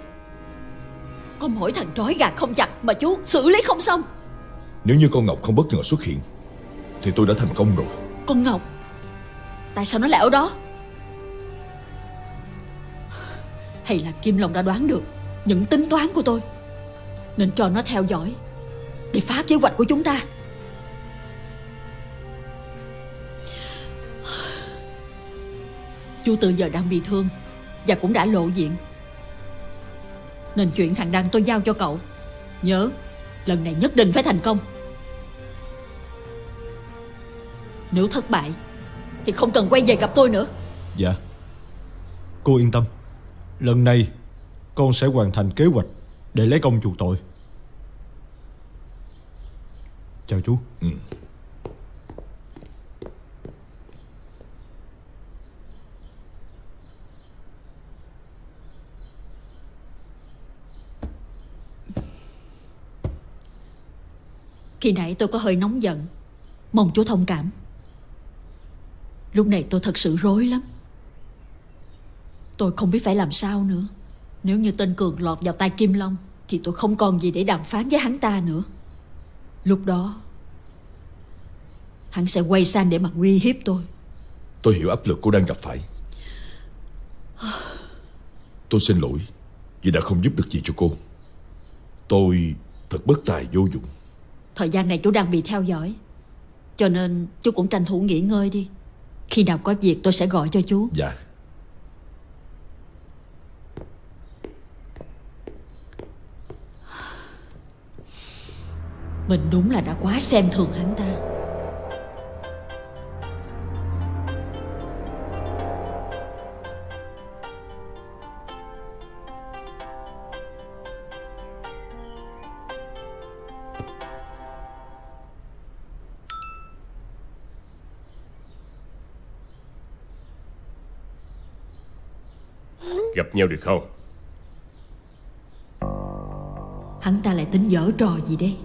Có mỗi thằng trói gạt không chặt Mà chú xử lý không xong. Nếu như con Ngọc không bất ngờ xuất hiện Thì tôi đã thành công rồi. Con Ngọc Tại sao nó lại ở đó? Hay là Kim Long đã đoán được Những tính toán của tôi Nên cho nó theo dõi Để phá kế hoạch của chúng ta. Chú Tư giờ đang bị thương Và cũng đã lộ diện Nên chuyện thằng Đăng tôi giao cho cậu. Nhớ Lần này nhất định phải thành công. Nếu thất bại Thì không cần quay về gặp tôi nữa. Dạ. Cô yên tâm. Lần này Con sẽ hoàn thành kế hoạch Để lấy công chuộc tội. Chào chú. Ừ. Khi nãy tôi có hơi nóng giận, Mong chú thông cảm. Lúc này tôi thật sự rối lắm. Tôi không biết phải làm sao nữa. Nếu như tên Cường lọt vào tay Kim Long, Thì tôi không còn gì để đàm phán với hắn ta nữa. Lúc đó, Hắn sẽ quay sang để mà uy hiếp tôi. Tôi hiểu áp lực cô đang gặp phải. Tôi xin lỗi Vì đã không giúp được gì cho cô. Tôi thật bất tài vô dụng. Thời gian này chú đang bị theo dõi. Cho nên chú cũng tranh thủ nghỉ ngơi đi. Khi nào có việc tôi sẽ gọi cho chú. Dạ. Mình đúng là đã quá xem thường hắn ta Gặp nhau được không? Hắn ta lại tính dở trò gì đây?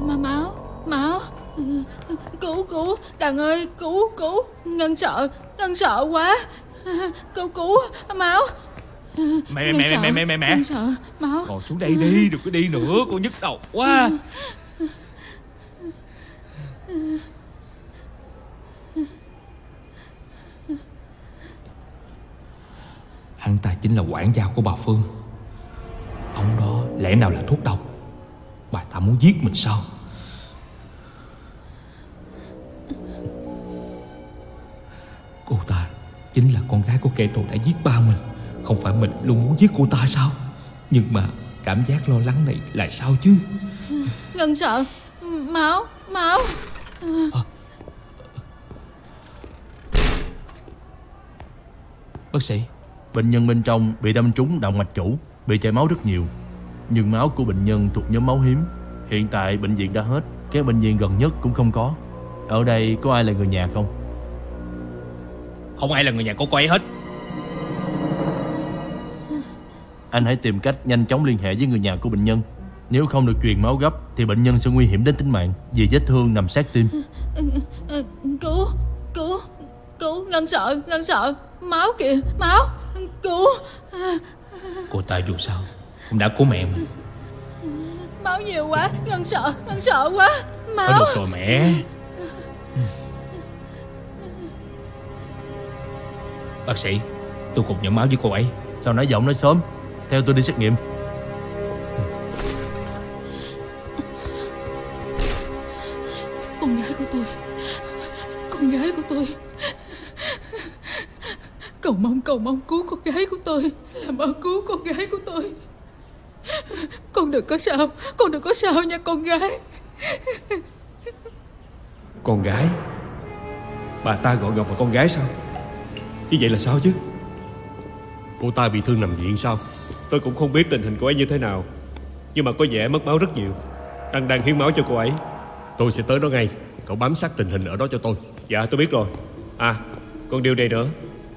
Mà máu Máu. Cứu cứu. Đàn ơi cứu cứu. Ngân sợ Ngân sợ quá. Cứu cứu. Máu. Mẹ mẹ mẹ mẹ mẹ mẹ mẹ. Ngân sợ. Máu. Ngồi xuống đây đi Đừng có đi nữa. Con nhức đầu quá Hắn ta chính là quản gia của bà Phương. Ông đó lẽ nào là thuốc độc? Bà ta muốn giết mình sao? Cô ta chính là con gái của kẻ thù đã giết ba mình. Không phải mình luôn muốn giết cô ta sao? Nhưng mà cảm giác lo lắng này là sao chứ? Ngân sợ. Máu Máu. Bác sĩ Bệnh nhân bên trong bị đâm trúng động mạch chủ, bị chảy máu rất nhiều. Nhưng máu của bệnh nhân thuộc nhóm máu hiếm. Hiện tại bệnh viện đã hết, các bệnh viện gần nhất cũng không có. Ở đây có ai là người nhà không? Không ai là người nhà của cô ấy hết Anh hãy tìm cách nhanh chóng liên hệ với người nhà của bệnh nhân. Nếu không được truyền máu gấp thì bệnh nhân sẽ nguy hiểm đến tính mạng vì vết thương nằm sát tim. Cứu Cứu Cứu Ngân sợ Ngân sợ Máu kìa Máu Cứu. Cô ta dù sao Cũng đã cứu mẹ mình. Máu nhiều quá Ngân sợ Ngân sợ quá. Máu Thôi được rồi mẹ. Bác sĩ Tôi cùng nhận máu với cô ấy. Sao nãy giọng nói sớm? Theo tôi đi xét nghiệm. Con gái của tôi. Con gái của tôi Cầu mong cầu mong cứu con gái của tôi. Làm ơn cứu con gái của tôi. Con đừng có sao Con đừng có sao nha con gái. Con gái? Bà ta gọi Ngọc là con gái sao? Như vậy là sao chứ? Cô ta bị thương nằm viện sao? Tôi cũng không biết tình hình cô ấy như thế nào. Nhưng mà có vẻ mất máu rất nhiều. Đang đang hiến máu cho cô ấy. Tôi sẽ tới đó ngay. Cậu bám sát tình hình ở đó cho tôi. Dạ tôi biết rồi. À còn điều này nữa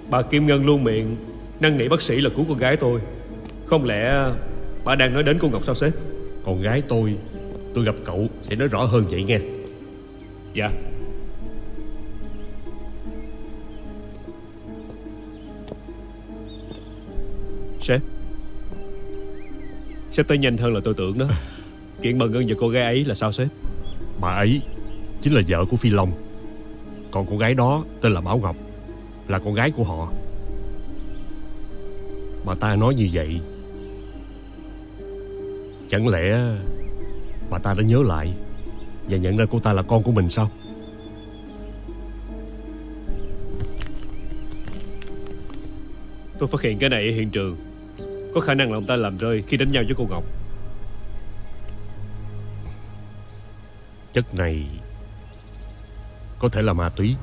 Bà Kim Ngân luôn miệng Năn nỉ bác sĩ là cứu con gái tôi. Không lẽ bà đang nói đến cô Ngọc sao sếp? Con gái tôi Tôi gặp cậu sẽ nói rõ hơn vậy nghe. Dạ. Sếp. Sếp tới nhanh hơn là tôi tưởng đó. Kiện bà Ngân và cô gái ấy là sao sếp? Bà ấy chính là vợ của Phi Long. Còn cô gái đó tên là Bảo Ngọc Là con gái của họ. Bà ta nói như vậy Chẳng lẽ Bà ta đã nhớ lại Và nhận ra cô ta là con của mình sao? Tôi phát hiện cái này ở hiện trường. Có khả năng là ông ta làm rơi khi đánh nhau với cô Ngọc. Chất này Có thể là ma túy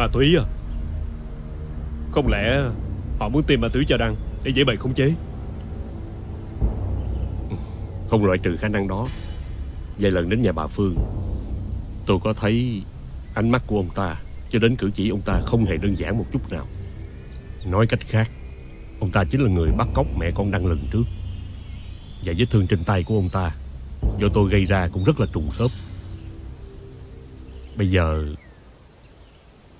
Ma túy à? Không lẽ Họ muốn tìm ma túy cho Đăng Để dễ bày khống chế? Không loại trừ khả năng đó. Vài lần đến nhà bà Phương, Tôi có thấy Ánh mắt của ông ta Cho đến cử chỉ ông ta không hề đơn giản một chút nào. Nói cách khác, Ông ta chính là người bắt cóc mẹ con Đăng lần trước. Và vết thương trên tay của ông ta Do tôi gây ra cũng rất là trùng khớp. Bây giờ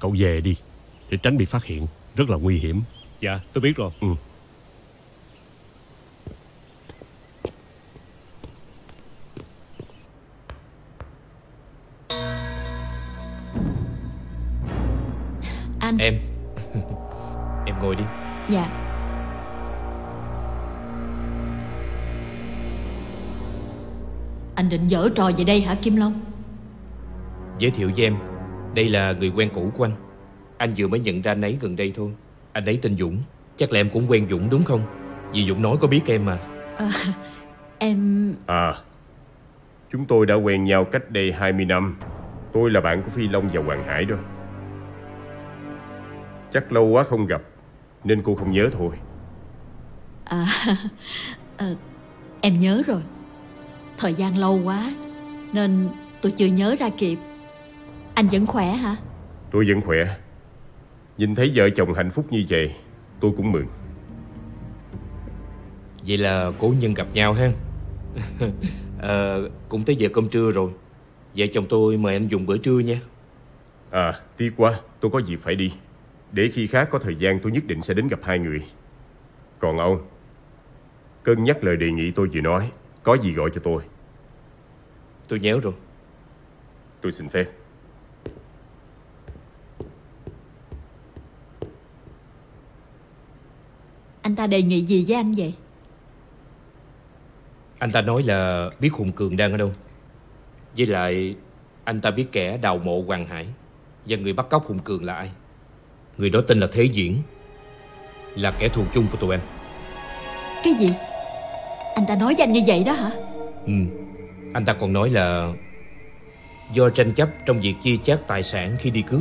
Cậu về đi Để tránh bị phát hiện. Rất là nguy hiểm. Dạ tôi biết rồi. Ừ. Anh. Em. Em ngồi đi. Dạ. Anh định dở trò gì đây hả Kim Long? Giới thiệu với em Đây là người quen cũ của anh. Anh vừa mới nhận ra anh ấy gần đây thôi. Anh ấy tên Dũng. Chắc là em cũng quen Dũng đúng không? Vì Dũng nói có biết em mà. À, Em À Chúng tôi đã quen nhau cách đây 20 năm. Tôi là bạn của Phi Long và Hoàng Hải đó. Chắc lâu quá không gặp Nên cô không nhớ thôi. À, à, Em nhớ rồi. Thời gian lâu quá Nên tôi chưa nhớ ra kịp Anh vẫn khỏe hả? Tôi vẫn khỏe. Nhìn thấy vợ chồng hạnh phúc như vậy Tôi cũng mừng. Vậy là cố nhân gặp nhau ha. À, Cũng tới giờ cơm trưa rồi. Vợ chồng tôi mời anh dùng bữa trưa nha. À tiếc quá Tôi có việc phải đi. Để khi khác có thời gian tôi nhất định sẽ đến gặp hai người. Còn ông? Cân nhắc lời đề nghị tôi vừa nói Có gì gọi cho tôi? Tôi nhớ rồi. Tôi xin phép Anh ta đề nghị gì với anh vậy? Anh ta nói là biết Hùng Cường đang ở đâu. Với lại Anh ta biết kẻ đào mộ Hoàng Hải Và người bắt cóc Hùng Cường là ai. Người đó tên là Thế Diễn Là kẻ thù chung của tụi em. Cái gì? Anh ta nói với anh như vậy đó hả? Ừ. Anh ta còn nói là Do tranh chấp trong việc chia chác tài sản khi đi cướp.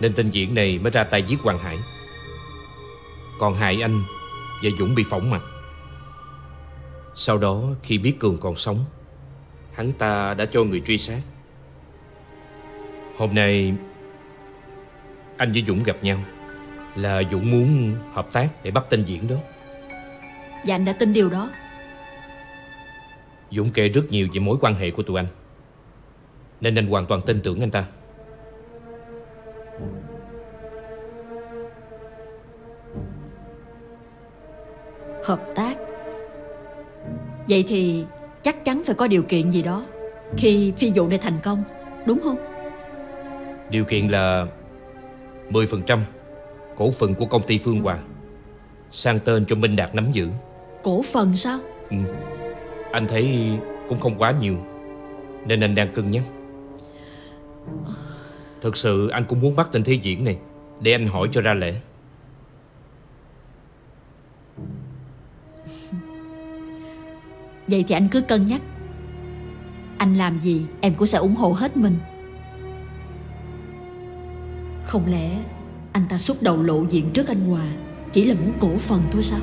Nên tên Diễn này mới ra tay giết Hoàng Hải Còn hại anh Và Dũng bị phỏng mặt Sau đó khi biết Cường còn sống Hắn ta đã cho người truy sát. Hôm nay Anh với Dũng gặp nhau Là Dũng muốn hợp tác để bắt tên Diễn đó. Và anh đã tin điều đó. Dũng kể rất nhiều về mối quan hệ của tụi anh Nên anh hoàn toàn tin tưởng anh ta Hợp tác. Vậy thì chắc chắn phải có điều kiện gì đó Khi phi vụ này thành công Đúng không? Điều kiện là 10% Cổ phần của công ty Phương Hoàng Sang tên cho Minh Đạt nắm giữ. Cổ phần sao? Ừ. Anh thấy cũng không quá nhiều Nên anh đang cân nhắc. Thực sự anh cũng muốn bắt tên Thế Diễn này Để anh hỏi cho ra lẽ Vậy thì anh cứ cân nhắc. Anh làm gì, em cũng sẽ ủng hộ hết mình. Không lẽ anh ta xuất đầu lộ diện trước anh Hòa Chỉ là muốn cổ phần thôi sao?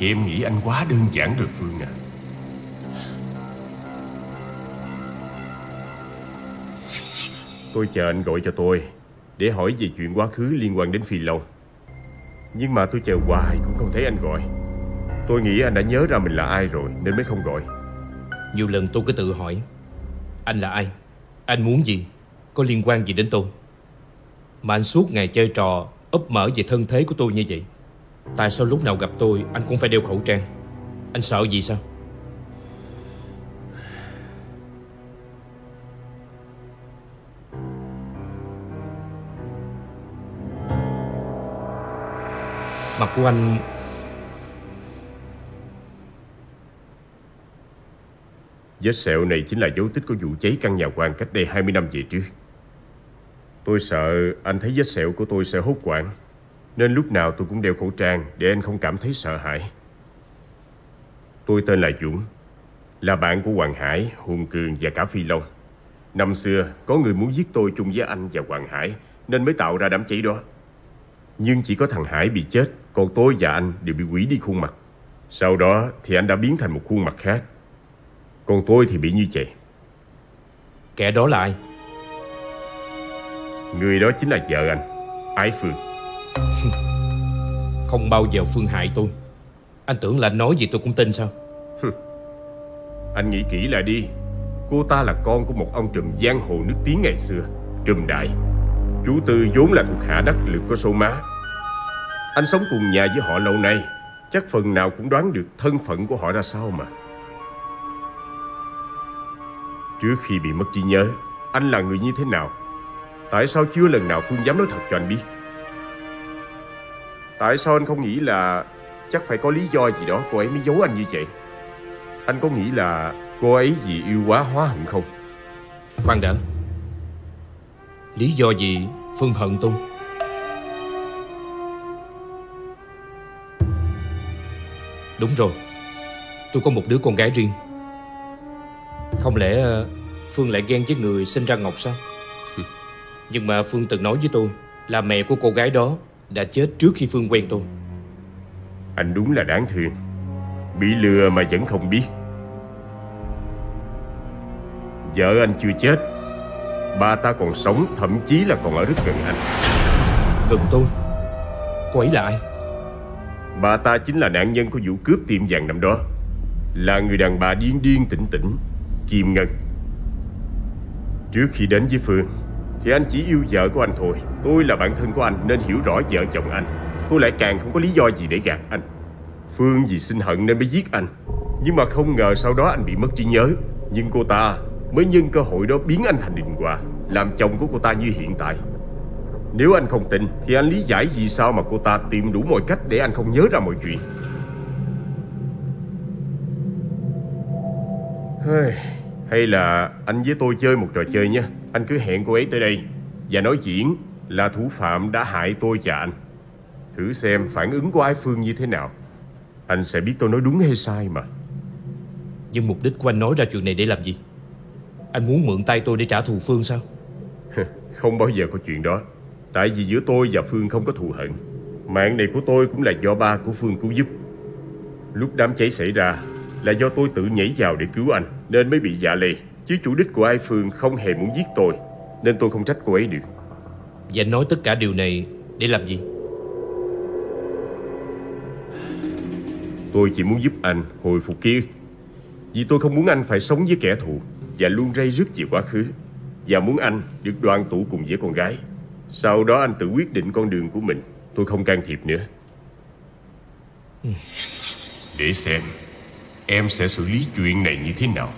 Thì em nghĩ anh quá đơn giản rồi Phương à. Tôi chờ anh gọi cho tôi Để hỏi về chuyện quá khứ liên quan đến Phi Long Nhưng mà tôi chờ hoài cũng không thấy anh gọi. Tôi nghĩ anh đã nhớ ra mình là ai rồi Nên mới không gọi. Nhiều lần tôi cứ tự hỏi Anh là ai? Anh muốn gì? Có liên quan gì đến tôi? Mà anh suốt ngày chơi trò ấp mở về thân thế của tôi như vậy Tại sao lúc nào gặp tôi, Anh cũng phải đeo khẩu trang? Anh sợ gì sao? Mặt của anh Vết sẹo này chính là dấu tích của vụ cháy căn nhà quan cách đây 20 năm về trước. Tôi sợ anh thấy vết sẹo của tôi sẽ hốt quản nên lúc nào tôi cũng đeo khẩu trang Để anh không cảm thấy sợ hãi. Tôi tên là Dũng Là bạn của Hoàng Hải, Hùng Cường và cả Phi Long Năm xưa có người muốn giết tôi chung với anh và Hoàng Hải Nên mới tạo ra đám cháy đó. Nhưng chỉ có thằng Hải bị chết Còn tôi và anh đều bị quỷ đi khuôn mặt. Sau đó thì anh đã biến thành một khuôn mặt khác. Còn tôi thì bị như vậy. Kẻ đó là ai? Người đó chính là vợ anh Ái Phương Không bao giờ Phương hại tôi. Anh tưởng là anh nói gì tôi cũng tin sao? Anh nghĩ kỹ lại đi. Cô ta là con của một ông trùm giang hồ nước tiếng ngày xưa, Trùm đại. Chú Tư vốn là thuộc hạ đắc lực của sô má. Anh sống cùng nhà với họ lâu nay, Chắc phần nào cũng đoán được thân phận của họ ra sao mà. Trước khi bị mất trí nhớ, Anh là người như thế nào? Tại sao chưa lần nào Phương dám nói thật cho anh biết? Tại sao anh không nghĩ là Chắc phải có lý do gì đó cô ấy mới giấu anh như vậy? Anh có nghĩ là cô ấy vì yêu quá hóa hận không? Khoan đã Lý do gì Phương hận tôi? Đúng rồi Tôi có một đứa con gái riêng. Không lẽ ờ, Phương lại ghen với người sinh ra Ngọc sao? Nhưng mà Phương từng nói với tôi Là mẹ của cô gái đó Đã chết trước khi Phương quen tôi. Anh đúng là đáng thương. Bị lừa mà vẫn không biết. Vợ anh chưa chết Bà ta còn sống Thậm chí là còn ở rất gần anh. Gần tôi Cô ấy là ai? Bà ta chính là nạn nhân của vụ cướp tiệm vàng năm đó. Là người đàn bà điên điên tỉnh tỉnh Kim Ngân Trước khi đến với Phương thì anh chỉ yêu vợ của anh thôi. Tôi là bạn thân của anh, nên hiểu rõ vợ chồng anh. Tôi lại càng không có lý do gì để gạt anh. Phương vì sinh hận nên mới giết anh. Nhưng mà không ngờ sau đó anh bị mất trí nhớ. Nhưng cô ta mới nhân cơ hội đó biến anh thành đình hòa, Làm chồng của cô ta như hiện tại. Nếu anh không tin, Thì anh lý giải vì sao mà cô ta tìm đủ mọi cách Để anh không nhớ ra mọi chuyện. Hay là anh với tôi chơi một trò chơi nhé Anh cứ hẹn cô ấy tới đây. Và nói diễn là thủ phạm đã hại tôi và anh. Thử xem phản ứng của Ái Phương như thế nào. Anh sẽ biết tôi nói đúng hay sai mà. Nhưng mục đích của anh nói ra chuyện này để làm gì? Anh muốn mượn tay tôi để trả thù Phương sao? Không bao giờ có chuyện đó. Tại vì giữa tôi và Phương không có thù hận. Mạng này của tôi cũng là do ba của Phương cứu giúp. Lúc đám cháy xảy ra Là do tôi tự nhảy vào để cứu anh Nên mới bị dạ lề Chứ chủ đích của ai Phương không hề muốn giết tôi Nên tôi không trách cô ấy được. Và nói tất cả điều này để làm gì? Tôi chỉ muốn giúp anh hồi phục kia Vì tôi không muốn anh phải sống với kẻ thù Và luôn ray rứt về quá khứ. Và muốn anh được đoàn tụ cùng với con gái. Sau đó anh tự quyết định con đường của mình. Tôi không can thiệp nữa. Để xem Em sẽ xử lý chuyện này như thế nào?